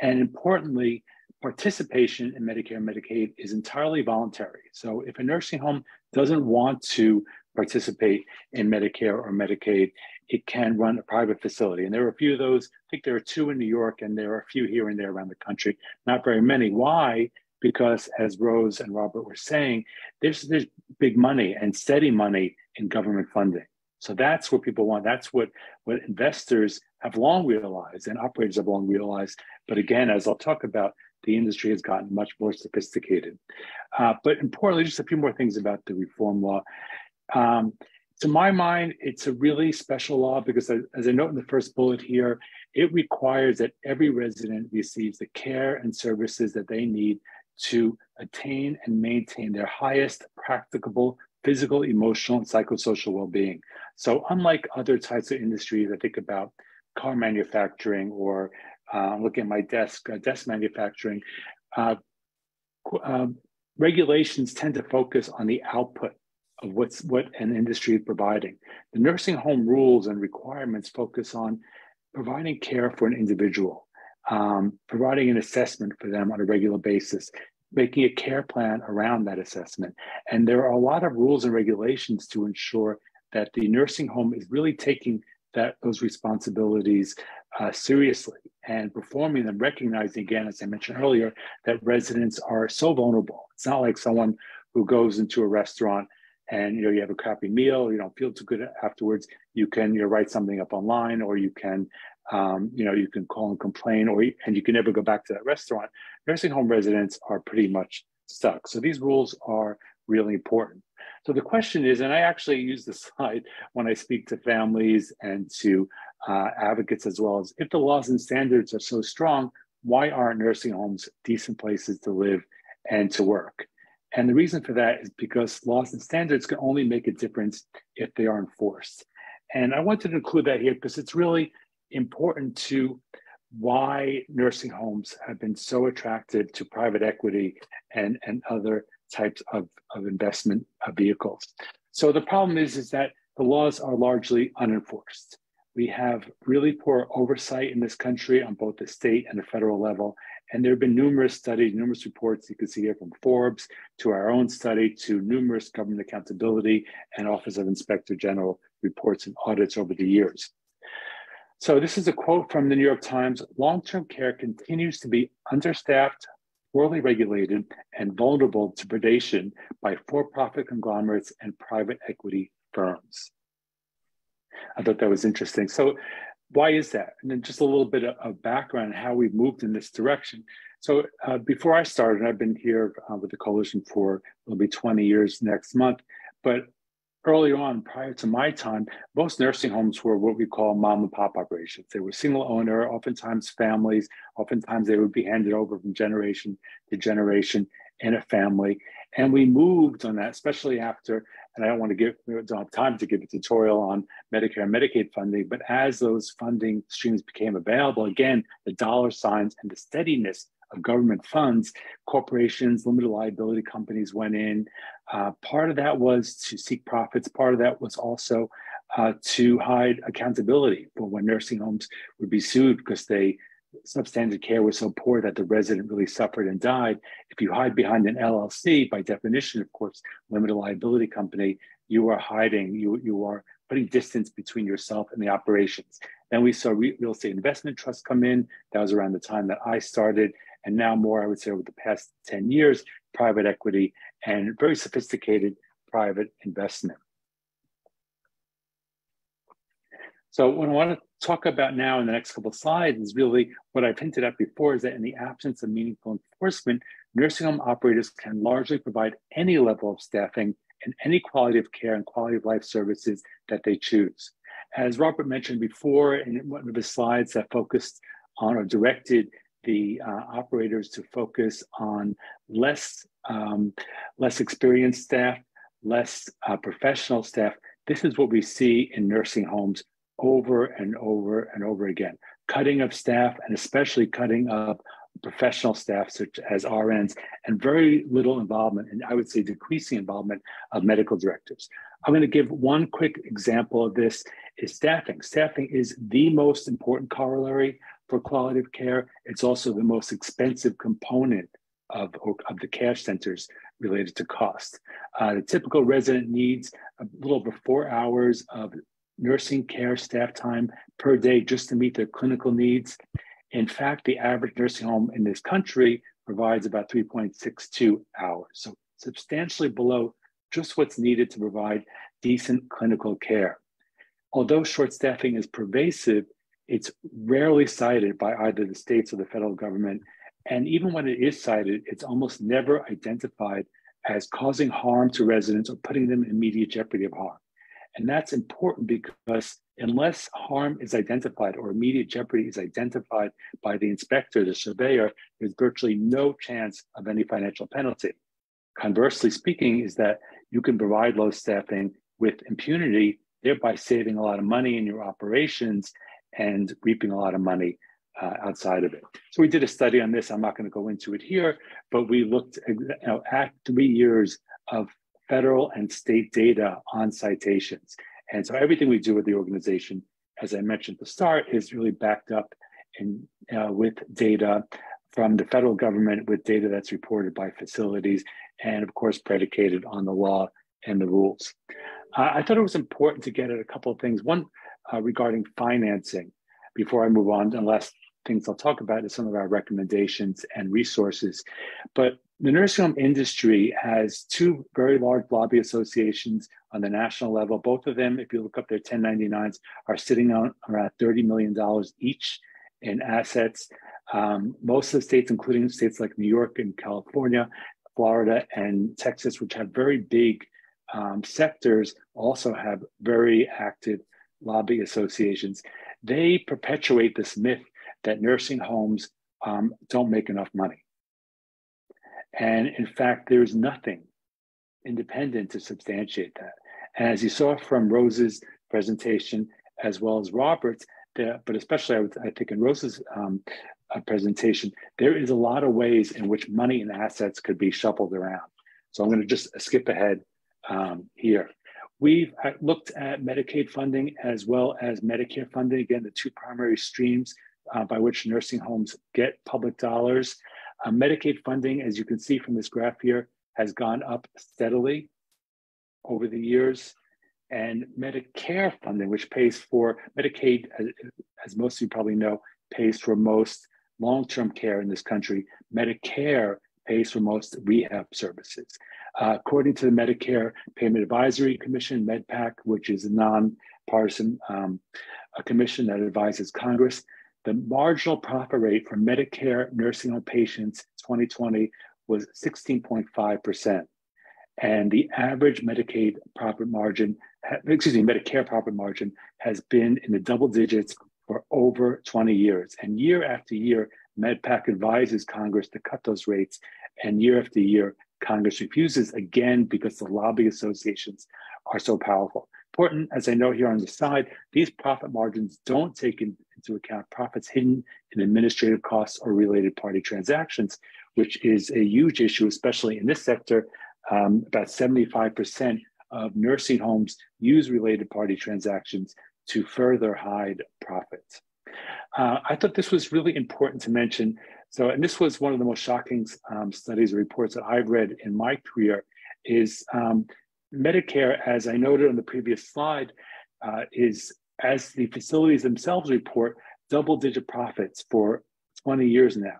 And importantly, participation in Medicare and Medicaid is entirely voluntary. So if a nursing home doesn't want to participate in Medicare or Medicaid, it can run a private facility. And there are a few of those. I think there are two in New York, and there are a few here and there around the country. Not very many. Why? Because as Rose and Robert were saying, there's there's big money and steady money in government funding. So that's what people want. That's what what investors have long realized and operators have long realized. But again, as I'll talk about, the industry has gotten much more sophisticated. Uh, but importantly, just a few more things about the reform law. Um, to my mind, it's a really special law because, as I note in the first bullet here, it requires that every resident receives the care and services that they need to attain and maintain their highest practicable physical, emotional, and psychosocial well being. So, unlike other types of industries, I think about car manufacturing or uh, looking at my desk, uh, desk manufacturing, uh, um, regulations tend to focus on the output of what's what an industry is providing. The nursing home rules and requirements focus on providing care for an individual, um, providing an assessment for them on a regular basis, making a care plan around that assessment. And there are a lot of rules and regulations to ensure that the nursing home is really taking that those responsibilities uh, seriously and performing them, recognizing again, as I mentioned earlier, that residents are so vulnerable. It's not like someone who goes into a restaurant and you know you have a crappy meal, you don't feel too good afterwards. You can you know write something up online, or you can um, you know you can call and complain, or and you can never go back to that restaurant. Nursing home residents are pretty much stuck. So these rules are really important. So the question is, and I actually use this [laughs] slide when I speak to families and to uh, advocates as well as if the laws and standards are so strong, why aren't nursing homes decent places to live and to work? And the reason for that is because laws and standards can only make a difference if they are enforced. And I wanted to include that here because it's really important to why nursing homes have been so attractive to private equity and, and other types of, of investment vehicles. So the problem is, is that the laws are largely unenforced. We have really poor oversight in this country on both the state and the federal level. And there have been numerous studies, numerous reports you can see here from Forbes to our own study to numerous government accountability and Office of Inspector General reports and audits over the years. So this is a quote from the New York Times, long-term care continues to be understaffed, poorly regulated, and vulnerable to predation by for-profit conglomerates and private equity firms. I thought that was interesting. So why is that? And then just a little bit of, of background how we've moved in this direction. So uh, before I started, I've been here uh, with the coalition for it'll be 20 years next month. But early on, prior to my time, most nursing homes were what we call mom and pop operations. They were single owner, oftentimes families. Oftentimes they would be handed over from generation to generation in a family. And we moved on that, especially after and I don't want to give, we don't have time to give a tutorial on Medicare and Medicaid funding, but as those funding streams became available, again, the dollar signs and the steadiness of government funds, corporations, limited liability companies went in. Uh, part of that was to seek profits. Part of that was also uh, to hide accountability for when nursing homes would be sued because they substandard care was so poor that the resident really suffered and died. If you hide behind an LLC, by definition, of course, limited liability company, you are hiding, you, you are putting distance between yourself and the operations. Then we saw real estate investment trusts come in. That was around the time that I started. And now more, I would say over the past 10 years, private equity and very sophisticated private investment. So what I want to talk about now in the next couple of slides is really what I've hinted at before is that in the absence of meaningful enforcement, nursing home operators can largely provide any level of staffing and any quality of care and quality of life services that they choose. As Robert mentioned before in one of his slides that focused on or directed the uh, operators to focus on less, um, less experienced staff, less uh, professional staff. This is what we see in nursing homes over and over and over again. Cutting of staff and especially cutting of professional staff such as RNs and very little involvement and I would say decreasing involvement of medical directors. I'm going to give one quick example of this is staffing. Staffing is the most important corollary for quality of care. It's also the most expensive component of, of the care centers related to cost. Uh, the typical resident needs a little over four hours of nursing care staff time per day just to meet their clinical needs. In fact, the average nursing home in this country provides about 3.62 hours, so substantially below just what's needed to provide decent clinical care. Although short staffing is pervasive, it's rarely cited by either the states or the federal government. And even when it is cited, it's almost never identified as causing harm to residents or putting them in immediate jeopardy of harm. And that's important because unless harm is identified or immediate jeopardy is identified by the inspector, the surveyor, there's virtually no chance of any financial penalty. Conversely speaking, is that you can provide low staffing with impunity, thereby saving a lot of money in your operations and reaping a lot of money uh, outside of it. So we did a study on this. I'm not going to go into it here, but we looked you know, at three years of federal and state data on citations. And so everything we do with the organization, as I mentioned at the start, is really backed up in, uh, with data from the federal government, with data that's reported by facilities, and of course predicated on the law and the rules. Uh, I thought it was important to get at a couple of things. One uh, regarding financing, before I move on, unless things I'll talk about is some of our recommendations and resources. But the nursing home industry has two very large lobby associations on the national level. Both of them, if you look up their 1099s, are sitting on around $30 million each in assets. Um, most of the states, including states like New York and California, Florida, and Texas, which have very big um, sectors, also have very active lobby associations. They perpetuate this myth that nursing homes um, don't make enough money. And in fact, there's nothing independent to substantiate that. And as you saw from Rose's presentation, as well as Robert's, there, but especially I, would, I think in Rose's um, uh, presentation, there is a lot of ways in which money and assets could be shuffled around. So I'm going to just skip ahead um, here. We've uh, looked at Medicaid funding as well as Medicare funding, again, the two primary streams uh, by which nursing homes get public dollars. Uh, Medicaid funding, as you can see from this graph here, has gone up steadily over the years. And Medicare funding, which pays for Medicaid, as, as most of you probably know, pays for most long term care in this country. Medicare pays for most rehab services. Uh, according to the Medicare Payment Advisory Commission, MedPAC, which is a nonpartisan um, a commission that advises Congress, the marginal profit rate for Medicare nursing home patients 2020 was 16.5%. And the average Medicaid profit margin, excuse me, Medicare profit margin has been in the double digits for over 20 years. And year after year, MedPAC advises Congress to cut those rates. And year after year, Congress refuses again because the lobby associations are so powerful. Important, as I know here on the side, these profit margins don't take in, into account profits hidden in administrative costs or related party transactions, which is a huge issue, especially in this sector. Um, about 75% of nursing homes use related party transactions to further hide profits. Uh, I thought this was really important to mention. So, and this was one of the most shocking um, studies or reports that I've read in my career, is um, Medicare, as I noted on the previous slide, uh, is as the facilities themselves report, double digit profits for 20 years now.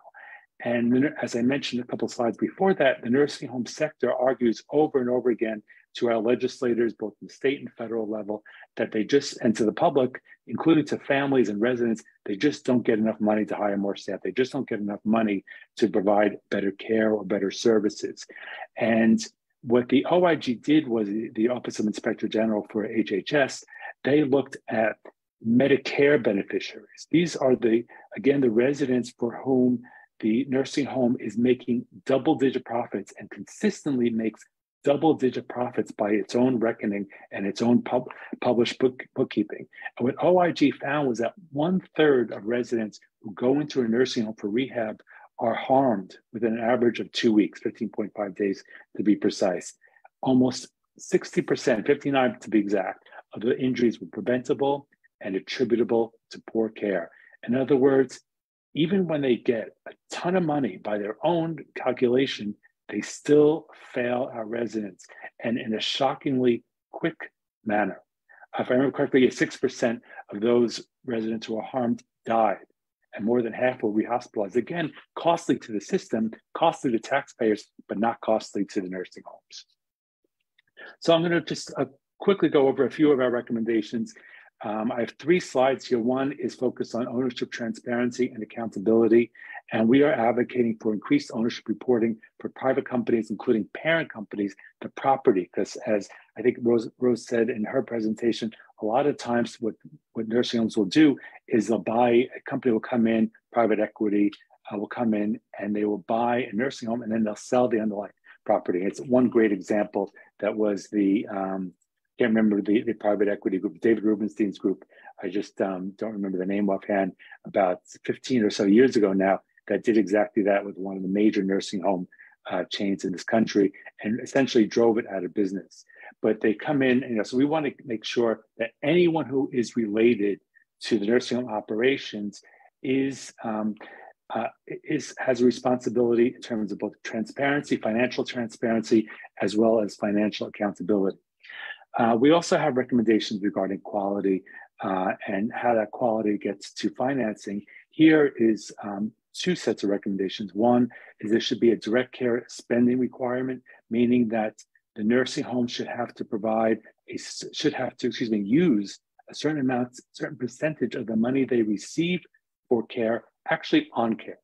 And as I mentioned a couple slides before that, the nursing home sector argues over and over again to our legislators, both the state and federal level, that they just, and to the public, including to families and residents, they just don't get enough money to hire more staff. They just don't get enough money to provide better care or better services. And what the OIG did was the Office of Inspector General for HHS, they looked at Medicare beneficiaries. These are the, again, the residents for whom the nursing home is making double digit profits and consistently makes double digit profits by its own reckoning and its own pub, published book, bookkeeping. And what OIG found was that one third of residents who go into a nursing home for rehab are harmed within an average of two weeks, 15.5 days to be precise. Almost 60%, 59 to be exact, the injuries were preventable and attributable to poor care. In other words, even when they get a ton of money by their own calculation, they still fail our residents and in a shockingly quick manner. If I remember correctly, 6% of those residents who were harmed died, and more than half were rehospitalized. Again, costly to the system, costly to taxpayers, but not costly to the nursing homes. So I'm going to just uh, quickly go over a few of our recommendations um, I have three slides here. One is focused on ownership transparency and accountability. And we are advocating for increased ownership reporting for private companies, including parent companies, to property. Because as I think Rose, Rose said in her presentation, a lot of times what, what nursing homes will do is they'll buy, a company will come in, private equity uh, will come in and they will buy a nursing home and then they'll sell the underlying property. It's one great example that was the um, can't remember the, the private equity group, David Rubenstein's group. I just um, don't remember the name offhand. About 15 or so years ago now, that did exactly that with one of the major nursing home uh, chains in this country, and essentially drove it out of business. But they come in, you know, so we want to make sure that anyone who is related to the nursing home operations is um, uh, is has a responsibility in terms of both transparency, financial transparency, as well as financial accountability. Uh, we also have recommendations regarding quality uh, and how that quality gets to financing. Here is um, two sets of recommendations. One is there should be a direct care spending requirement, meaning that the nursing home should have to provide a should have to excuse me use a certain amount, certain percentage of the money they receive for care actually on care.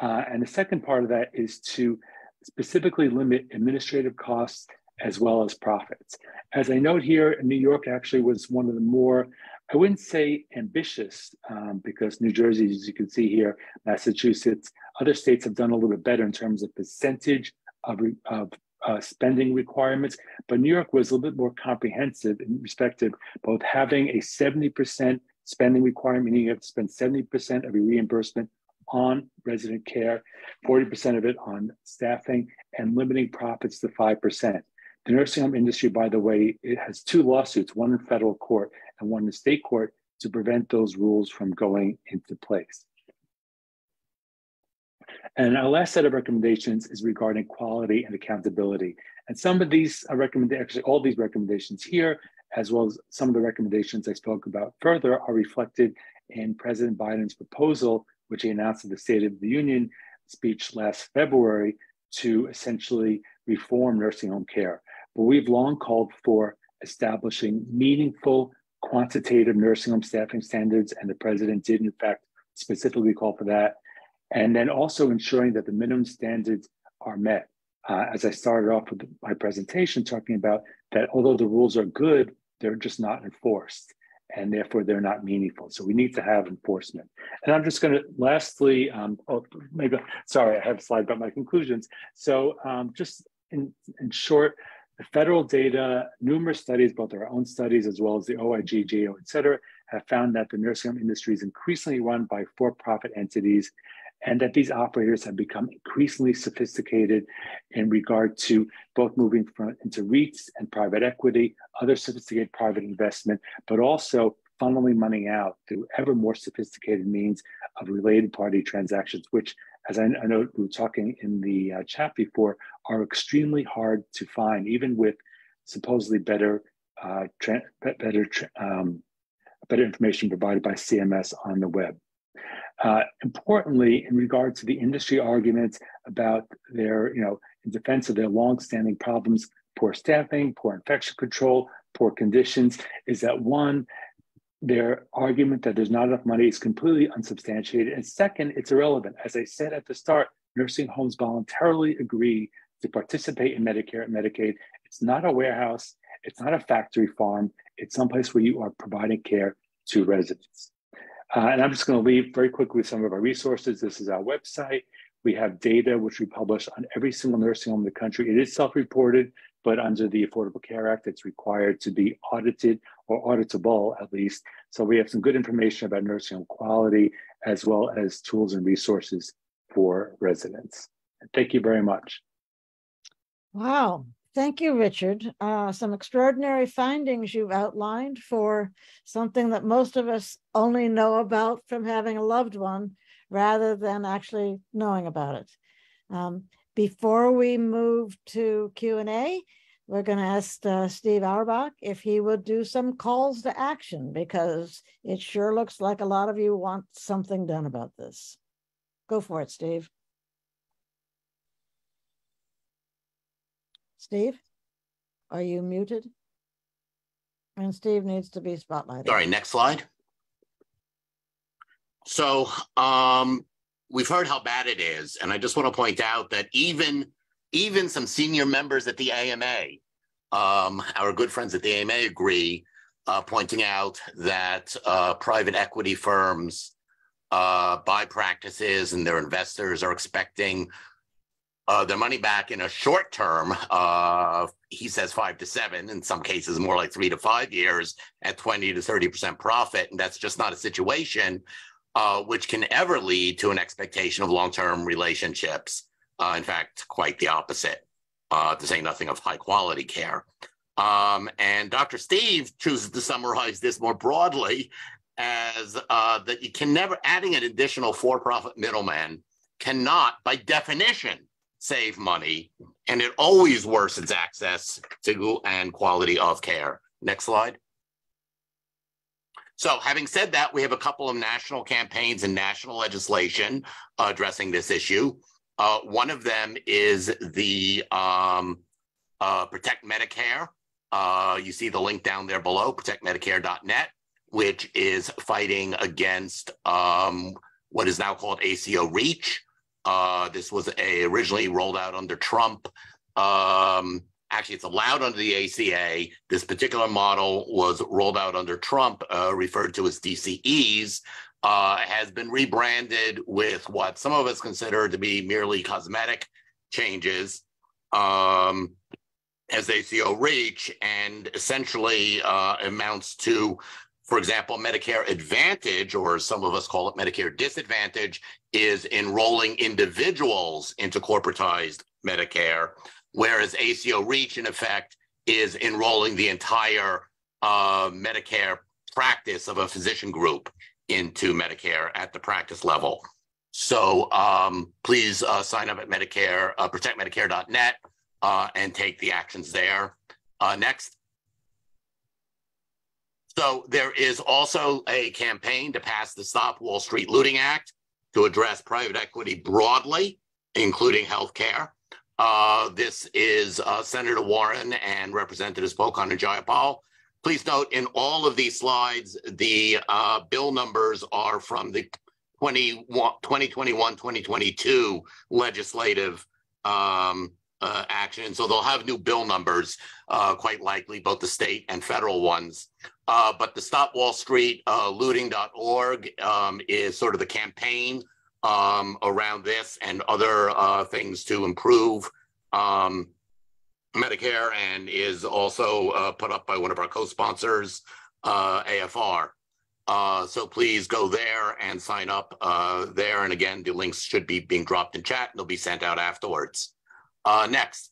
Uh, and the second part of that is to specifically limit administrative costs as well as profits. As I note here, New York actually was one of the more, I wouldn't say ambitious, um, because New Jersey, as you can see here, Massachusetts, other states have done a little bit better in terms of percentage of, of uh, spending requirements, but New York was a little bit more comprehensive in respect of both having a 70% spending requirement, meaning you have to spend 70% of your reimbursement on resident care, 40% of it on staffing, and limiting profits to 5%. The nursing home industry, by the way, it has two lawsuits, one in federal court and one in state court, to prevent those rules from going into place. And our last set of recommendations is regarding quality and accountability. And some of these recommendations, actually all these recommendations here, as well as some of the recommendations I spoke about further, are reflected in President Biden's proposal, which he announced at the State of the Union speech last February to essentially reform nursing home care. But we've long called for establishing meaningful quantitative nursing home staffing standards, and the president did, in fact, specifically call for that. And then also ensuring that the minimum standards are met. Uh, as I started off with my presentation, talking about that although the rules are good, they're just not enforced and therefore they're not meaningful. So we need to have enforcement. And I'm just going to lastly, um, oh, maybe, sorry, I have a slide about my conclusions. So um, just in, in short, federal data, numerous studies, both our own studies as well as the OIG, GAO, et cetera, have found that the nursing home industry is increasingly run by for-profit entities and that these operators have become increasingly sophisticated in regard to both moving from into REITs and private equity, other sophisticated private investment, but also funneling money out through ever more sophisticated means of related party transactions, which as I, I know we were talking in the uh, chat before, are extremely hard to find, even with supposedly better uh, better um, better information provided by CMS on the web. Uh, importantly, in regard to the industry arguments about their, you know, in defense of their longstanding problems, poor staffing, poor infection control, poor conditions, is that one, their argument that there's not enough money is completely unsubstantiated. And second, it's irrelevant. As I said at the start, nursing homes voluntarily agree to participate in Medicare and Medicaid. It's not a warehouse, it's not a factory farm, it's someplace where you are providing care to residents. Uh, and I'm just going to leave very quickly some of our resources. This is our website. We have data which we publish on every single nursing home in the country. It is self reported, but under the Affordable Care Act, it's required to be audited or auditable at least. So we have some good information about nursing home quality as well as tools and resources for residents. Thank you very much. Wow. Thank you, Richard. Uh, some extraordinary findings you've outlined for something that most of us only know about from having a loved one rather than actually knowing about it. Um, before we move to Q&A, we're going to ask uh, Steve Auerbach if he would do some calls to action because it sure looks like a lot of you want something done about this. Go for it, Steve. Steve, are you muted? And Steve needs to be spotlighted. Sorry, next slide. So um, we've heard how bad it is, and I just want to point out that even even some senior members at the AMA, um, our good friends at the AMA agree, uh, pointing out that uh, private equity firms uh, buy practices and their investors are expecting uh, their money back in a short term. He says five to seven, in some cases more like three to five years at 20 to 30% profit. And that's just not a situation uh, which can ever lead to an expectation of long term relationships. Uh, in fact, quite the opposite, uh, to say nothing of high quality care. Um, and Dr. Steve chooses to summarize this more broadly as uh, that you can never, adding an additional for profit middleman cannot, by definition, save money, and it always worsens access to and quality of care. Next slide. So, having said that, we have a couple of national campaigns and national legislation addressing this issue. Uh, one of them is the um, uh, Protect Medicare. Uh, you see the link down there below, protectmedicare.net, which is fighting against um, what is now called ACO REACH. Uh, this was a, originally rolled out under Trump. Um, actually, it's allowed under the ACA. This particular model was rolled out under Trump, uh, referred to as DCEs, uh, has been rebranded with what some of us consider to be merely cosmetic changes um, as ACO REACH and essentially uh, amounts to, for example, Medicare Advantage, or some of us call it Medicare Disadvantage, is enrolling individuals into corporatized Medicare, whereas ACO REACH, in effect, is enrolling the entire uh, Medicare practice of a physician group into Medicare at the practice level. So um, please uh, sign up at Medicare, uh, protectmedicare.net, uh, and take the actions there. Uh, next. So there is also a campaign to pass the Stop Wall Street Looting Act to address private equity broadly, including healthcare. Uh, this is uh, Senator Warren and Representatives Pocan and Jayapal Please note in all of these slides, the uh, bill numbers are from the 2021 2022 legislative um, uh, action. So they'll have new bill numbers, uh, quite likely, both the state and federal ones. Uh, but the Stop Wall Street uh, looting.org um, is sort of the campaign um, around this and other uh, things to improve um, Medicare and is also uh, put up by one of our co-sponsors, uh, AFR. Uh, so please go there and sign up uh, there. And again, the links should be being dropped in chat and they'll be sent out afterwards. Uh, next.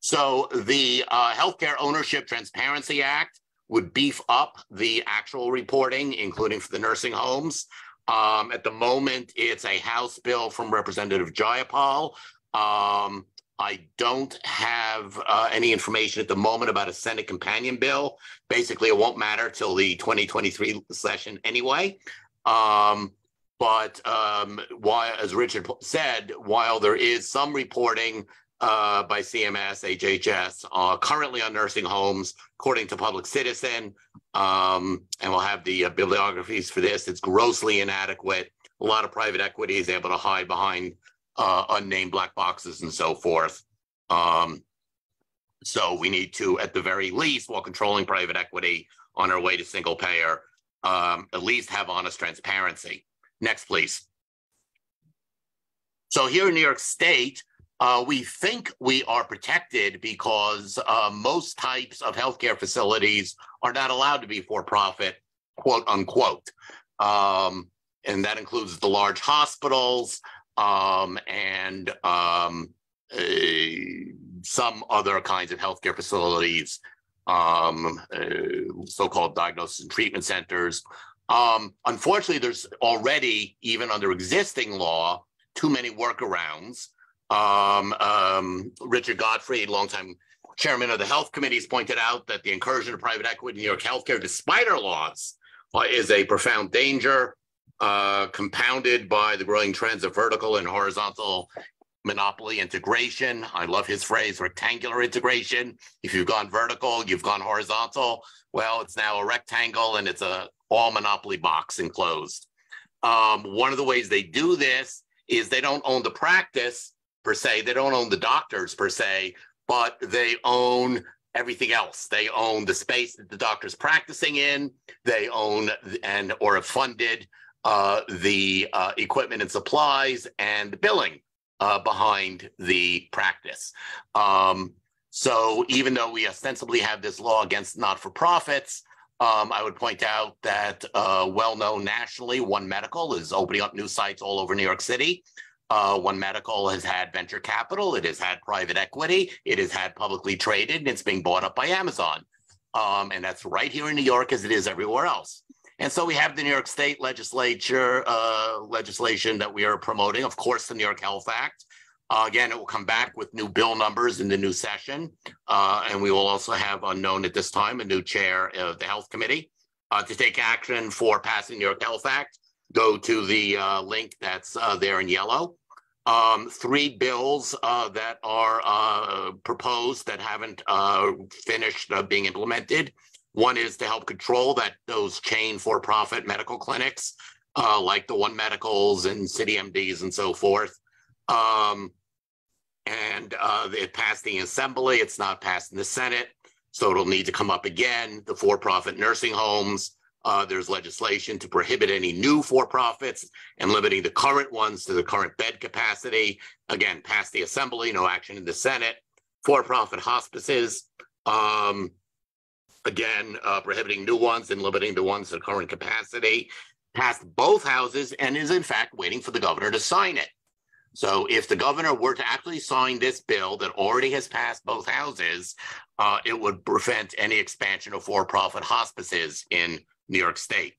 So the uh, Healthcare Ownership Transparency Act would beef up the actual reporting, including for the nursing homes. Um, at the moment, it's a House bill from Representative Jayapal, um, I don't have uh, any information at the moment about a Senate companion bill. Basically, it won't matter till the 2023 session anyway. Um, but um, while, as Richard said, while there is some reporting uh, by CMS, HHS, uh, currently on nursing homes, according to Public Citizen, um, and we'll have the uh, bibliographies for this, it's grossly inadequate. A lot of private equity is able to hide behind uh, unnamed black boxes and so forth. Um, so we need to, at the very least, while controlling private equity on our way to single payer, um, at least have honest transparency. Next, please. So here in New York State, uh, we think we are protected because uh, most types of healthcare facilities are not allowed to be for profit, quote unquote. Um, and that includes the large hospitals, um, and um, some other kinds of healthcare facilities, um, uh, so-called diagnosis and treatment centers. Um, unfortunately, there's already, even under existing law, too many workarounds. Um, um, Richard Gottfried, longtime chairman of the health committee, has pointed out that the incursion of private equity in New York healthcare, despite our laws, uh, is a profound danger, uh, compounded by the growing trends of vertical and horizontal monopoly integration. I love his phrase, rectangular integration. If you've gone vertical, you've gone horizontal. Well, it's now a rectangle and it's a all monopoly box enclosed. Um, one of the ways they do this is they don't own the practice per se. They don't own the doctors per se, but they own everything else. They own the space that the doctor's practicing in. They own and or have funded uh, the uh, equipment and supplies and the billing uh, behind the practice. Um, so even though we ostensibly have this law against not-for-profits, um, I would point out that uh, well-known nationally, One Medical is opening up new sites all over New York City. Uh, One Medical has had venture capital, it has had private equity, it has had publicly traded, and it's being bought up by Amazon. Um, and that's right here in New York as it is everywhere else. And so we have the New York State legislature uh, legislation that we are promoting, of course, the New York Health Act. Uh, again, it will come back with new bill numbers in the new session. Uh, and we will also have unknown at this time a new chair of the Health Committee. Uh, to take action for passing New York Health Act, go to the uh, link that's uh, there in yellow. Um, three bills that are proposed that haven't finished being implemented one is to help control that those chain for-profit medical clinics, uh, like the One Medicals and City MDs and so forth. Um, and uh, it passed the assembly. It's not passed in the Senate, so it'll need to come up again. The for-profit nursing homes. Uh, there's legislation to prohibit any new for-profits and limiting the current ones to the current bed capacity. Again, passed the assembly, no action in the Senate. For-profit hospices. Um, again, uh, prohibiting new ones and limiting the ones at current capacity, passed both houses and is in fact waiting for the governor to sign it. So if the governor were to actually sign this bill that already has passed both houses, uh, it would prevent any expansion of for-profit hospices in New York State.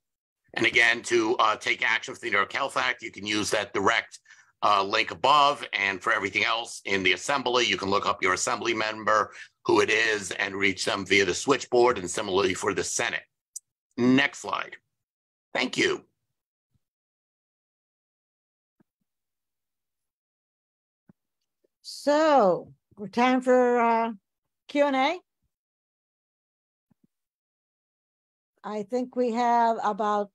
And again, to uh, take action for the New York Health Act, you can use that direct uh, link above. And for everything else in the assembly, you can look up your assembly member who it is and reach them via the switchboard and similarly for the Senate. Next slide. Thank you. So we're time for uh, Q&A. I think we have about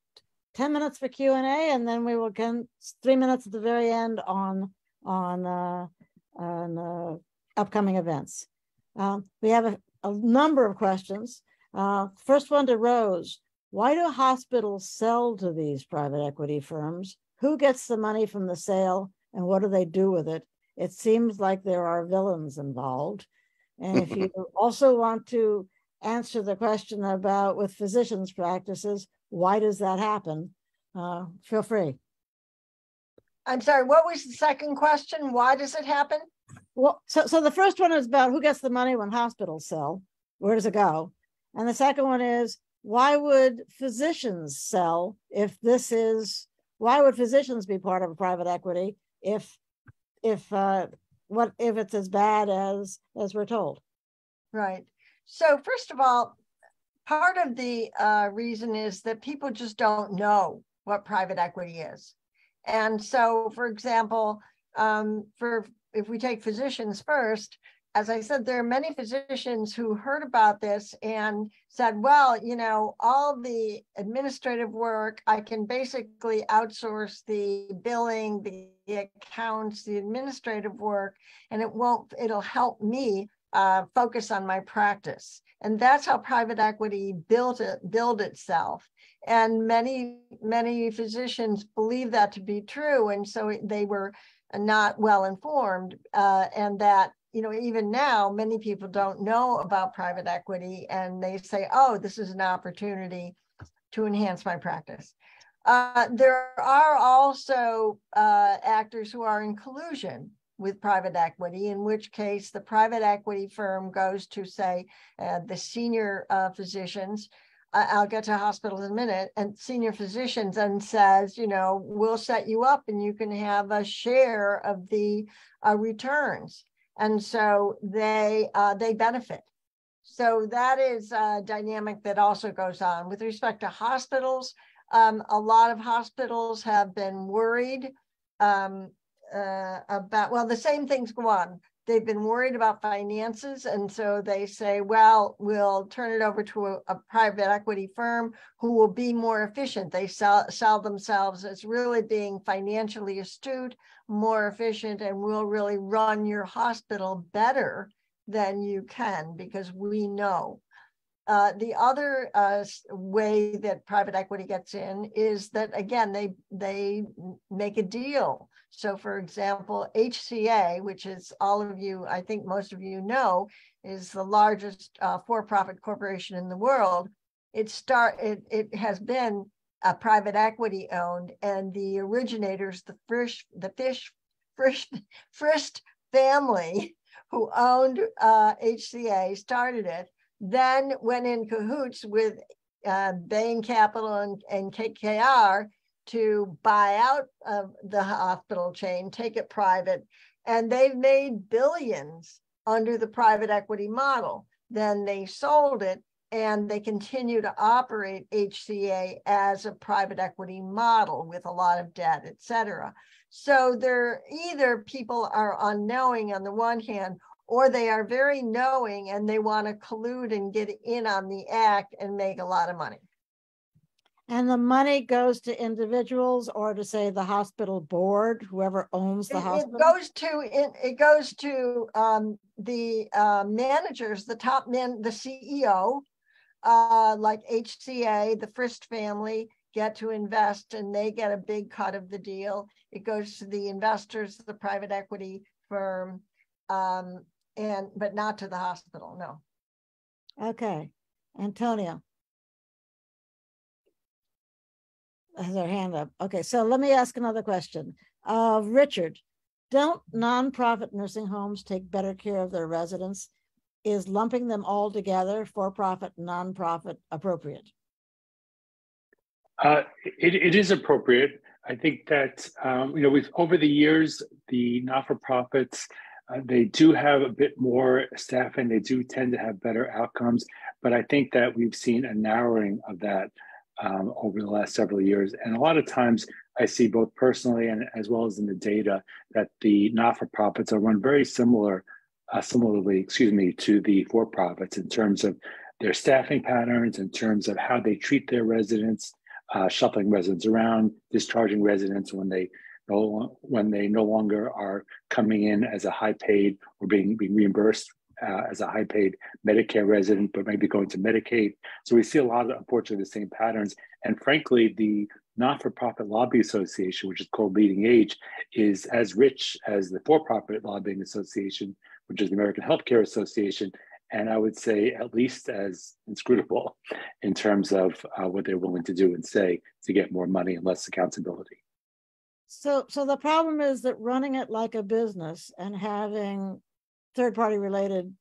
10 minutes for Q&A and then we will get three minutes at the very end on, on, uh, on uh, upcoming events. Um, we have a, a, number of questions. Uh, first one to Rose. Why do hospitals sell to these private equity firms? Who gets the money from the sale and what do they do with it? It seems like there are villains involved. And if you [laughs] also want to answer the question about with physicians' practices, why does that happen? Uh, feel free. I'm sorry, what was the second question? Why does it happen? Well, so so the first one is about who gets the money when hospitals sell. Where does it go? And the second one is why would physicians sell if this is why would physicians be part of a private equity if if uh what if it's as bad as as we're told? Right. So first of all, part of the uh, reason is that people just don't know what private equity is. And so, for example, um, for if we take physicians first, as I said, there are many physicians who heard about this and said, well, you know, all the administrative work, I can basically outsource the billing, the accounts, the administrative work, and it won't, it'll help me uh, focus on my practice. And that's how private equity built it, build itself. And many, many physicians believe that to be true. And so they were not well informed uh, and that you know even now many people don't know about private equity and they say oh this is an opportunity to enhance my practice. Uh, there are also uh, actors who are in collusion with private equity, in which case the private equity firm goes to say uh, the senior uh, physicians I'll get to hospitals in a minute, and senior physicians and says, you know, we'll set you up and you can have a share of the uh, returns. And so they uh, they benefit. So that is a dynamic that also goes on. With respect to hospitals, um, a lot of hospitals have been worried um, uh, about, well, the same things go on they've been worried about finances and so they say well we'll turn it over to a, a, private equity firm who will be more efficient. They sell, sell themselves as really being financially astute more efficient and will really run your hospital better than you can because we know. Uh, the other uh, way that private equity gets in is that again they they make a deal so, for example, HCA, which is all of you, I think most of you know, is the largest uh, for-profit corporation in the world. It start it, it has been a private equity owned, and the originators, the Frisch, the Fish, Frisch, Frist [laughs] family, who owned uh, HCA, started it. Then went in cahoots with uh, Bain Capital and, and KKR to buy out of the hospital chain, take it private, and they've made billions under the private equity model. Then they sold it and they continue to operate HCA as a private equity model with a lot of debt, et cetera. So they're either people are unknowing on the one hand, or they are very knowing and they want to collude and get in on the act and make a lot of money. And the money goes to individuals or to say the hospital board, whoever owns the it, hospital? It goes to it, it goes to um, the uh, managers, the top men, the CEO, uh, like HCA, the Frist family get to invest and they get a big cut of the deal. It goes to the investors, the private equity firm, um, and but not to the hospital. No. Okay, Antonio. Has their hand up. Okay, so let me ask another question. Uh, Richard, don't nonprofit nursing homes take better care of their residents? Is lumping them all together, for profit, nonprofit, appropriate? Uh, it, it is appropriate. I think that um, you know, we've over the years, the not-for-profits uh, they do have a bit more staffing. They do tend to have better outcomes, but I think that we've seen a narrowing of that um, over the last several years. And a lot of times I see both personally and as well as in the data that the not-for-profits are run very similar, uh, similarly, excuse me, to the for-profits in terms of their staffing patterns, in terms of how they treat their residents, uh, shuffling residents around, discharging residents when they no, when they no longer are coming in as a high paid or being, being reimbursed uh, as a high paid Medicare resident, but maybe going to Medicaid. So we see a lot of, unfortunately, the same patterns. And frankly, the not for profit lobby association, which is called Leading Age, is as rich as the for profit lobbying association, which is the American Healthcare Association. And I would say at least as inscrutable in terms of uh, what they're willing to do and say to get more money and less accountability. So, so the problem is that running it like a business and having third party related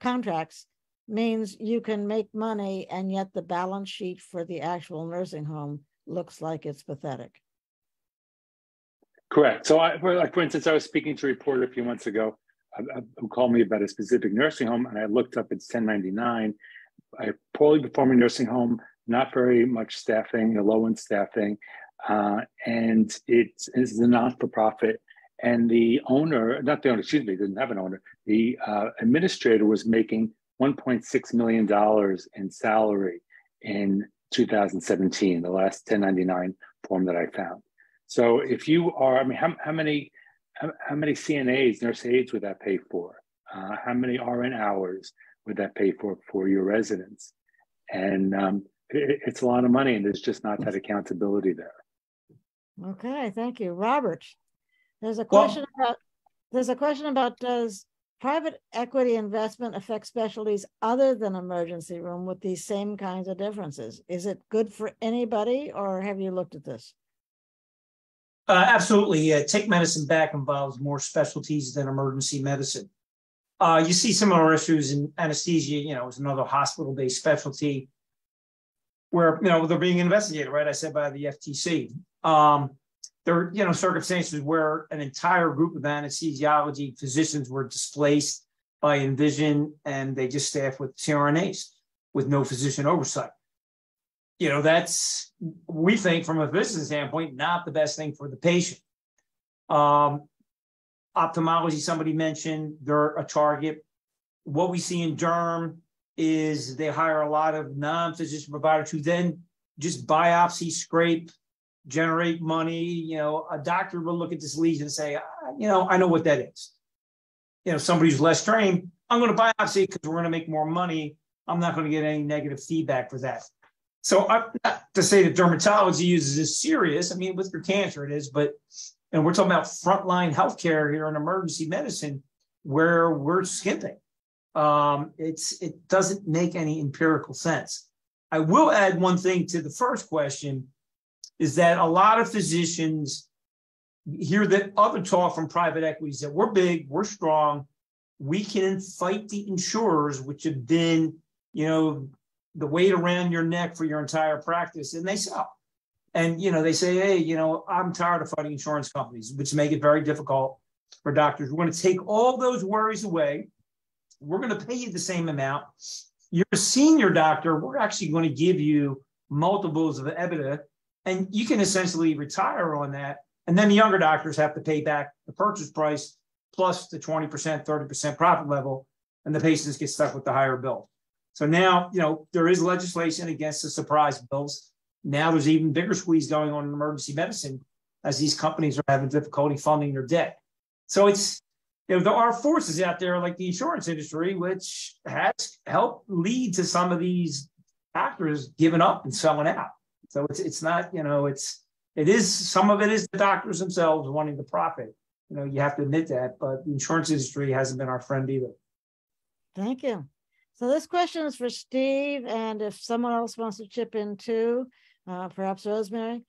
contracts means you can make money and yet the balance sheet for the actual nursing home looks like it's pathetic. Correct. So, I, for, like for instance, I was speaking to a reporter a few months ago who called me about a specific nursing home, and I looked up its 1099, a poorly performing nursing home, not very much staffing, low end staffing, uh, and it's, it's a not for profit and the owner, not the owner, excuse me, didn't have an owner, the uh, administrator was making $1.6 million in salary in 2017, the last 1099 form that I found. So if you are, I mean, how, how many how, how, many CNAs, nurse aides would that pay for? Uh, how many RN hours would that pay for for your residents? And um, it, it's a lot of money, and there's just not that accountability there. Okay, thank you, Robert. There's a question well, about there's a question about does private equity investment affect specialties other than emergency room with these same kinds of differences? Is it good for anybody, or have you looked at this? Uh, absolutely. Uh, Take Medicine Back involves more specialties than emergency medicine. Uh, you see similar issues in anesthesia, you know, is another hospital based specialty. where you know they're being investigated, right? I said by the FTC. Um, there are you know circumstances where an entire group of anesthesiology physicians were displaced by Envision, and they just staff with CRNAs with no physician oversight. You know that's we think from a business standpoint not the best thing for the patient. Um, ophthalmology, somebody mentioned they're a target. What we see in derm is they hire a lot of non-physician providers who then just biopsy, scrape, generate money. You know, a doctor will look at this lesion and say, you know, I know what that is. You know, somebody who's less trained, I'm going to biopsy because we're going to make more money. I'm not going to get any negative feedback for that. So, I'm not to say that dermatology uses is serious. I mean, with your cancer, it is, but and we're talking about frontline healthcare here in emergency medicine, where we're skimping. Um, it's it doesn't make any empirical sense. I will add one thing to the first question, is that a lot of physicians hear that other talk from private equities that we're big, we're strong, we can fight the insurers, which have been, you know, the weight around your neck for your entire practice, and they sell. And you know, they say, hey, you know, I'm tired of fighting insurance companies, which make it very difficult for doctors. We're going to take all those worries away we're going to pay you the same amount. You're a senior doctor. We're actually going to give you multiples of EBITDA, and you can essentially retire on that. And then the younger doctors have to pay back the purchase price plus the 20%, 30% profit level, and the patients get stuck with the higher bill. So now, you know, there is legislation against the surprise bills. Now there's even bigger squeeze going on in emergency medicine as these companies are having difficulty funding their debt. So it's you know, there are forces out there like the insurance industry, which has helped lead to some of these doctors giving up and selling out. So it's it's not, you know, it's it is some of it is the doctors themselves wanting to profit. You know, you have to admit that, but the insurance industry hasn't been our friend either. Thank you. So this question is for Steve, and if someone else wants to chip in too, uh, perhaps Rosemary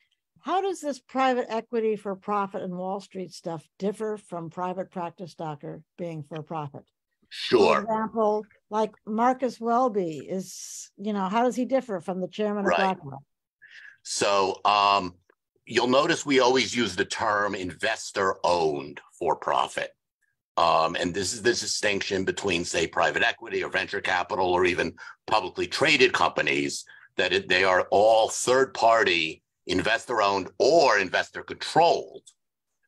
how does this private equity for profit and Wall Street stuff differ from private practice doctor being for profit? Sure. For example, like Marcus Welby is, you know, how does he differ from the chairman right. of BlackRock? So um, you'll notice we always use the term investor owned for profit. Um, and this is the distinction between, say, private equity or venture capital or even publicly traded companies that it, they are all third party investor owned or investor controlled,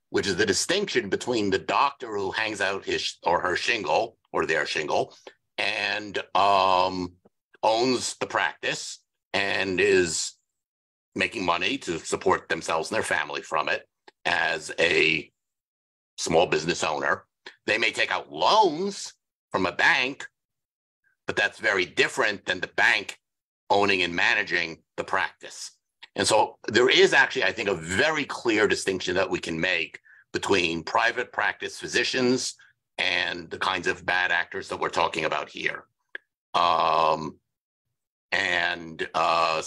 which is the distinction between the doctor who hangs out his or her shingle or their shingle and um, owns the practice and is making money to support themselves and their family from it as a small business owner. They may take out loans from a bank, but that's very different than the bank owning and managing the practice. And so there is actually, I think, a very clear distinction that we can make between private practice physicians and the kinds of bad actors that we're talking about here. Um, and uh,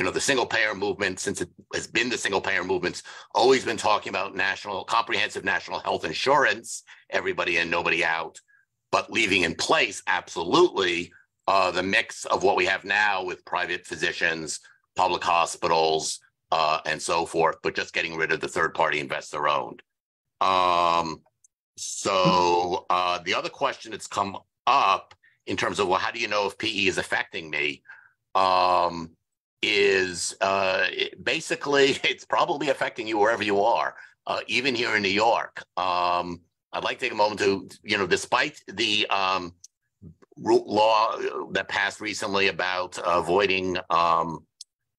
you know, the single payer movement, since it has been the single payer movement's always been talking about national, comprehensive national health insurance, everybody in, nobody out, but leaving in place absolutely uh, the mix of what we have now with private physicians, public hospitals, uh, and so forth, but just getting rid of the third party investor owned. Um, so uh, the other question that's come up in terms of well, how do you know if PE is affecting me? Um, is uh, basically [laughs] it's probably affecting you wherever you are, uh, even here in New York. Um, I'd like to take a moment to, you know, despite the um, law that passed recently about avoiding um,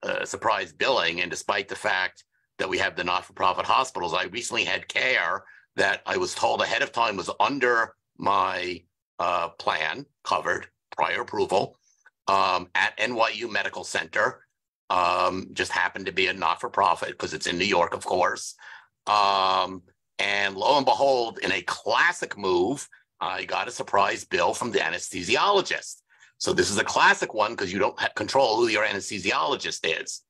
uh, surprise billing. And despite the fact that we have the not for profit hospitals, I recently had care that I was told ahead of time was under my uh, plan covered prior approval um, at NYU Medical Center. Um, just happened to be a not for profit because it's in New York, of course. Um, and lo and behold, in a classic move, I got a surprise bill from the anesthesiologist. So this is a classic one because you don't control who your anesthesiologist is,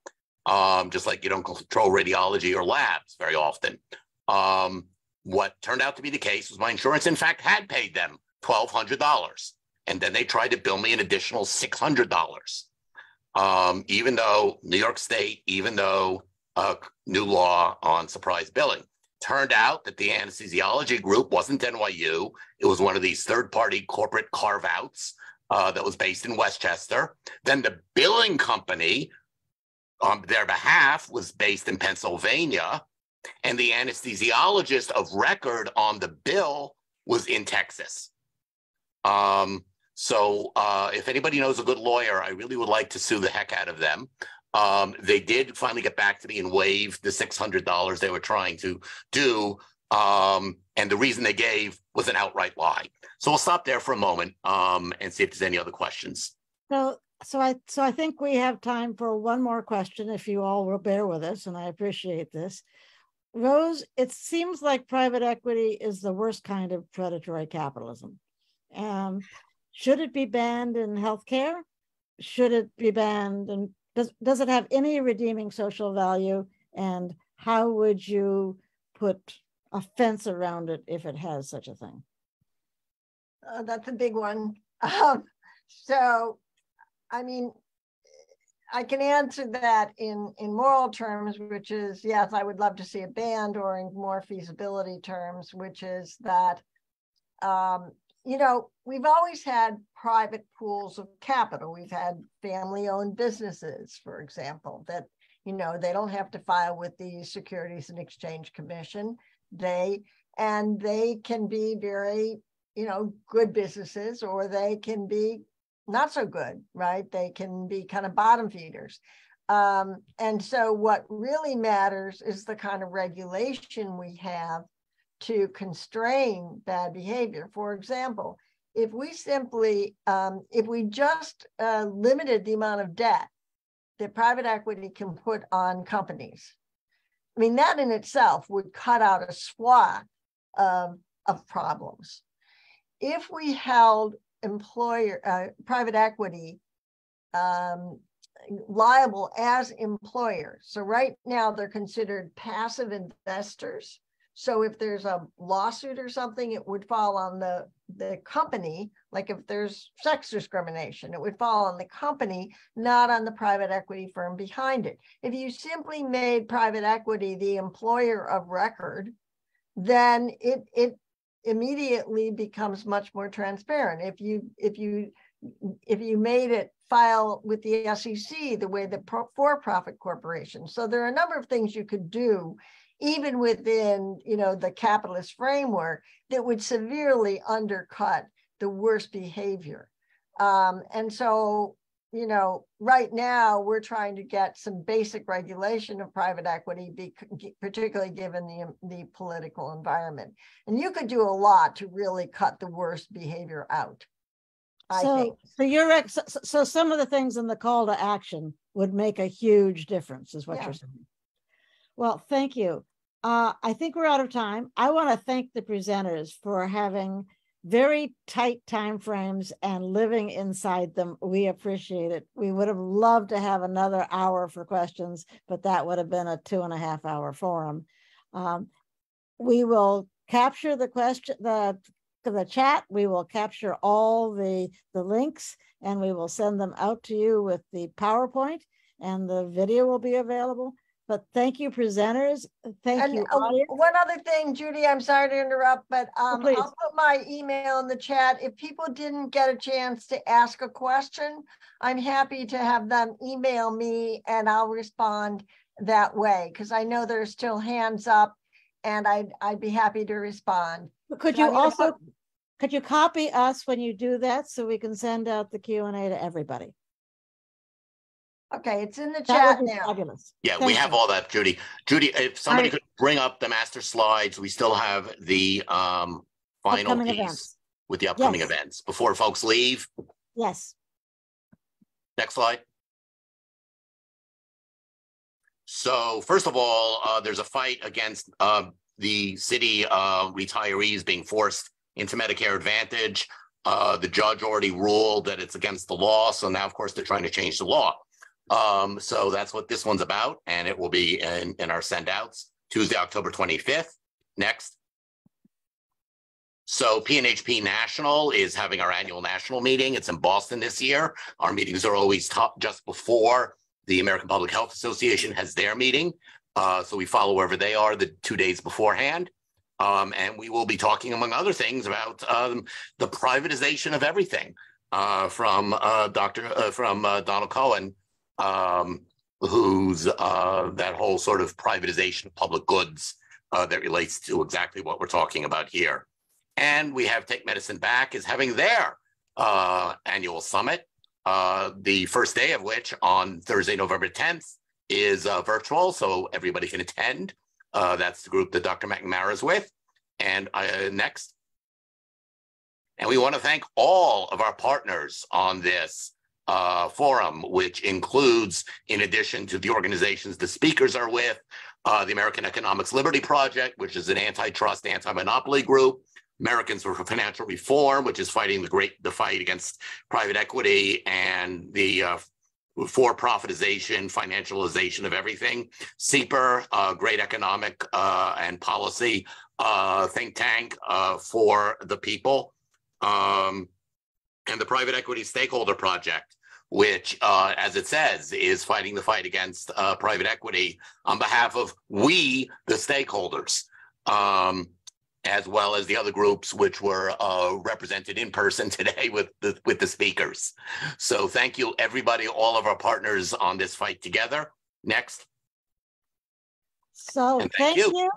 um, just like you don't control radiology or labs very often. Um, what turned out to be the case was my insurance, in fact, had paid them $1,200. And then they tried to bill me an additional $600. Um, even though New York State, even though a new law on surprise billing. Turned out that the anesthesiology group wasn't NYU. It was one of these third party corporate carve outs uh, that was based in Westchester. Then the billing company on their behalf was based in Pennsylvania. And the anesthesiologist of record on the bill was in Texas. Um, so uh, if anybody knows a good lawyer, I really would like to sue the heck out of them. Um, they did finally get back to me and waive the $600 they were trying to do. Um, and the reason they gave was an outright lie. So we'll stop there for a moment um, and see if there's any other questions. So, so I, so I think we have time for one more question, if you all will bear with us, and I appreciate this. Rose, it seems like private equity is the worst kind of predatory capitalism. Um, should it be banned in healthcare? Should it be banned And does does it have any redeeming social value? And how would you put a fence around it if it has such a thing? Uh, that's a big one. [laughs] Um, so i mean i can answer that in in moral terms which is yes i would love to see it banned or in more feasibility terms which is that um, you know, we've always had private pools of capital. We've had family owned businesses, for example, that, you know, they don't have to file with the Securities and Exchange Commission. They, and they can be very, you know, good businesses or they can be not so good, right? They can be kind of bottom feeders. Um, and so what really matters is the kind of regulation we have to constrain bad behavior. For example, if we simply, um, if we just uh, limited the amount of debt that private equity can put on companies, I mean, that in itself would cut out a swath of, of problems. If we held employer, uh, private equity um, liable as employers, so right now they're considered passive investors so if there's a lawsuit or something, it would fall on the, the company. Like if there's sex discrimination, it would fall on the company, not on the private equity firm behind it. If you simply made private equity the employer of record, then it, it immediately becomes much more transparent. If you, if you, if you made it file with the SEC the way the for-profit corporations. So there are a number of things you could do even within you know the capitalist framework that would severely undercut the worst behavior um, and so you know right now we're trying to get some basic regulation of private equity be, particularly given the, the political environment and you could do a lot to really cut the worst behavior out I so, think. so you're so, so some of the things in the call to action would make a huge difference is what yeah. you're saying well thank you uh, I think we're out of time. I want to thank the presenters for having very tight time frames and living inside them. We appreciate it. We would have loved to have another hour for questions, but that would have been a two and a half hour forum. Um, we will capture the question, the the chat. We will capture all the the links and we will send them out to you with the PowerPoint and the video will be available. But thank you, presenters. Thank and, you. Uh, one other thing, Judy, I'm sorry to interrupt, but oh, um, oh, I'll put my email in the chat. If people didn't get a chance to ask a question, I'm happy to have them email me and I'll respond that way because I know there's still hands up and I'd, I'd be happy to respond. Could so you also, could you copy us when you do that so we can send out the Q&A to everybody? Okay, it's in the chat now. Fabulous. Yeah, Thank we have you. all that, Judy. Judy, if somebody could bring up the master slides, we still have the um final upcoming piece events. with the upcoming yes. events before folks leave. Yes. Next slide. So first of all, uh, there's a fight against uh, the city uh, retirees being forced into Medicare Advantage. Uh, the judge already ruled that it's against the law. So now, of course, they're trying to change the law. Um, so that's what this one's about, and it will be in, in our send outs Tuesday, October 25th. Next. So PNHP National is having our annual national meeting. It's in Boston this year. Our meetings are always top just before the American Public Health Association has their meeting. Uh, so we follow wherever they are the two days beforehand. Um, and we will be talking, among other things, about um, the privatization of everything uh, from uh, Dr. Uh, from uh, Donald Cohen, um, who's uh, that whole sort of privatization of public goods that relates to exactly what we're talking about here. And we have Take Medicine Back is having their uh, annual summit, uh, the first day of which on Thursday, November 10th, is uh, virtual, so everybody can attend. Uh, that's the group that Dr. MacNamara is with. And uh, next. And we want to thank all of our partners on this uh, forum, which includes, in addition to the organizations the speakers are with, uh, the American Economics Liberty Project, which is an antitrust, anti-monopoly group, Americans for Financial Reform, which is fighting the great the fight against private equity and the uh, for profitization, financialization of everything. CEPR, uh, great economic uh, and policy uh, think tank uh, for the people, um, and the Private Equity Stakeholder Project, which, uh, as it says, is fighting the fight against private equity on behalf of we, the stakeholders. Um, as well as the other groups which were uh, represented in person [laughs] today with the with the speakers. So thank you everybody, all of our partners on this fight together. Next. So thank, thank you. you.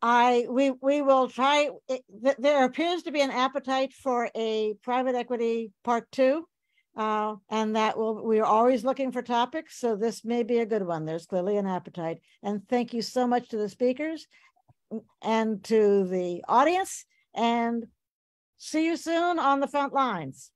I we we will try. It, there appears to be an appetite for a private equity part two, uh, and that will we are always looking for topics. So this may be a good one. There's clearly an appetite. And thank you so much to the speakers and to the audience and see you soon on the front lines.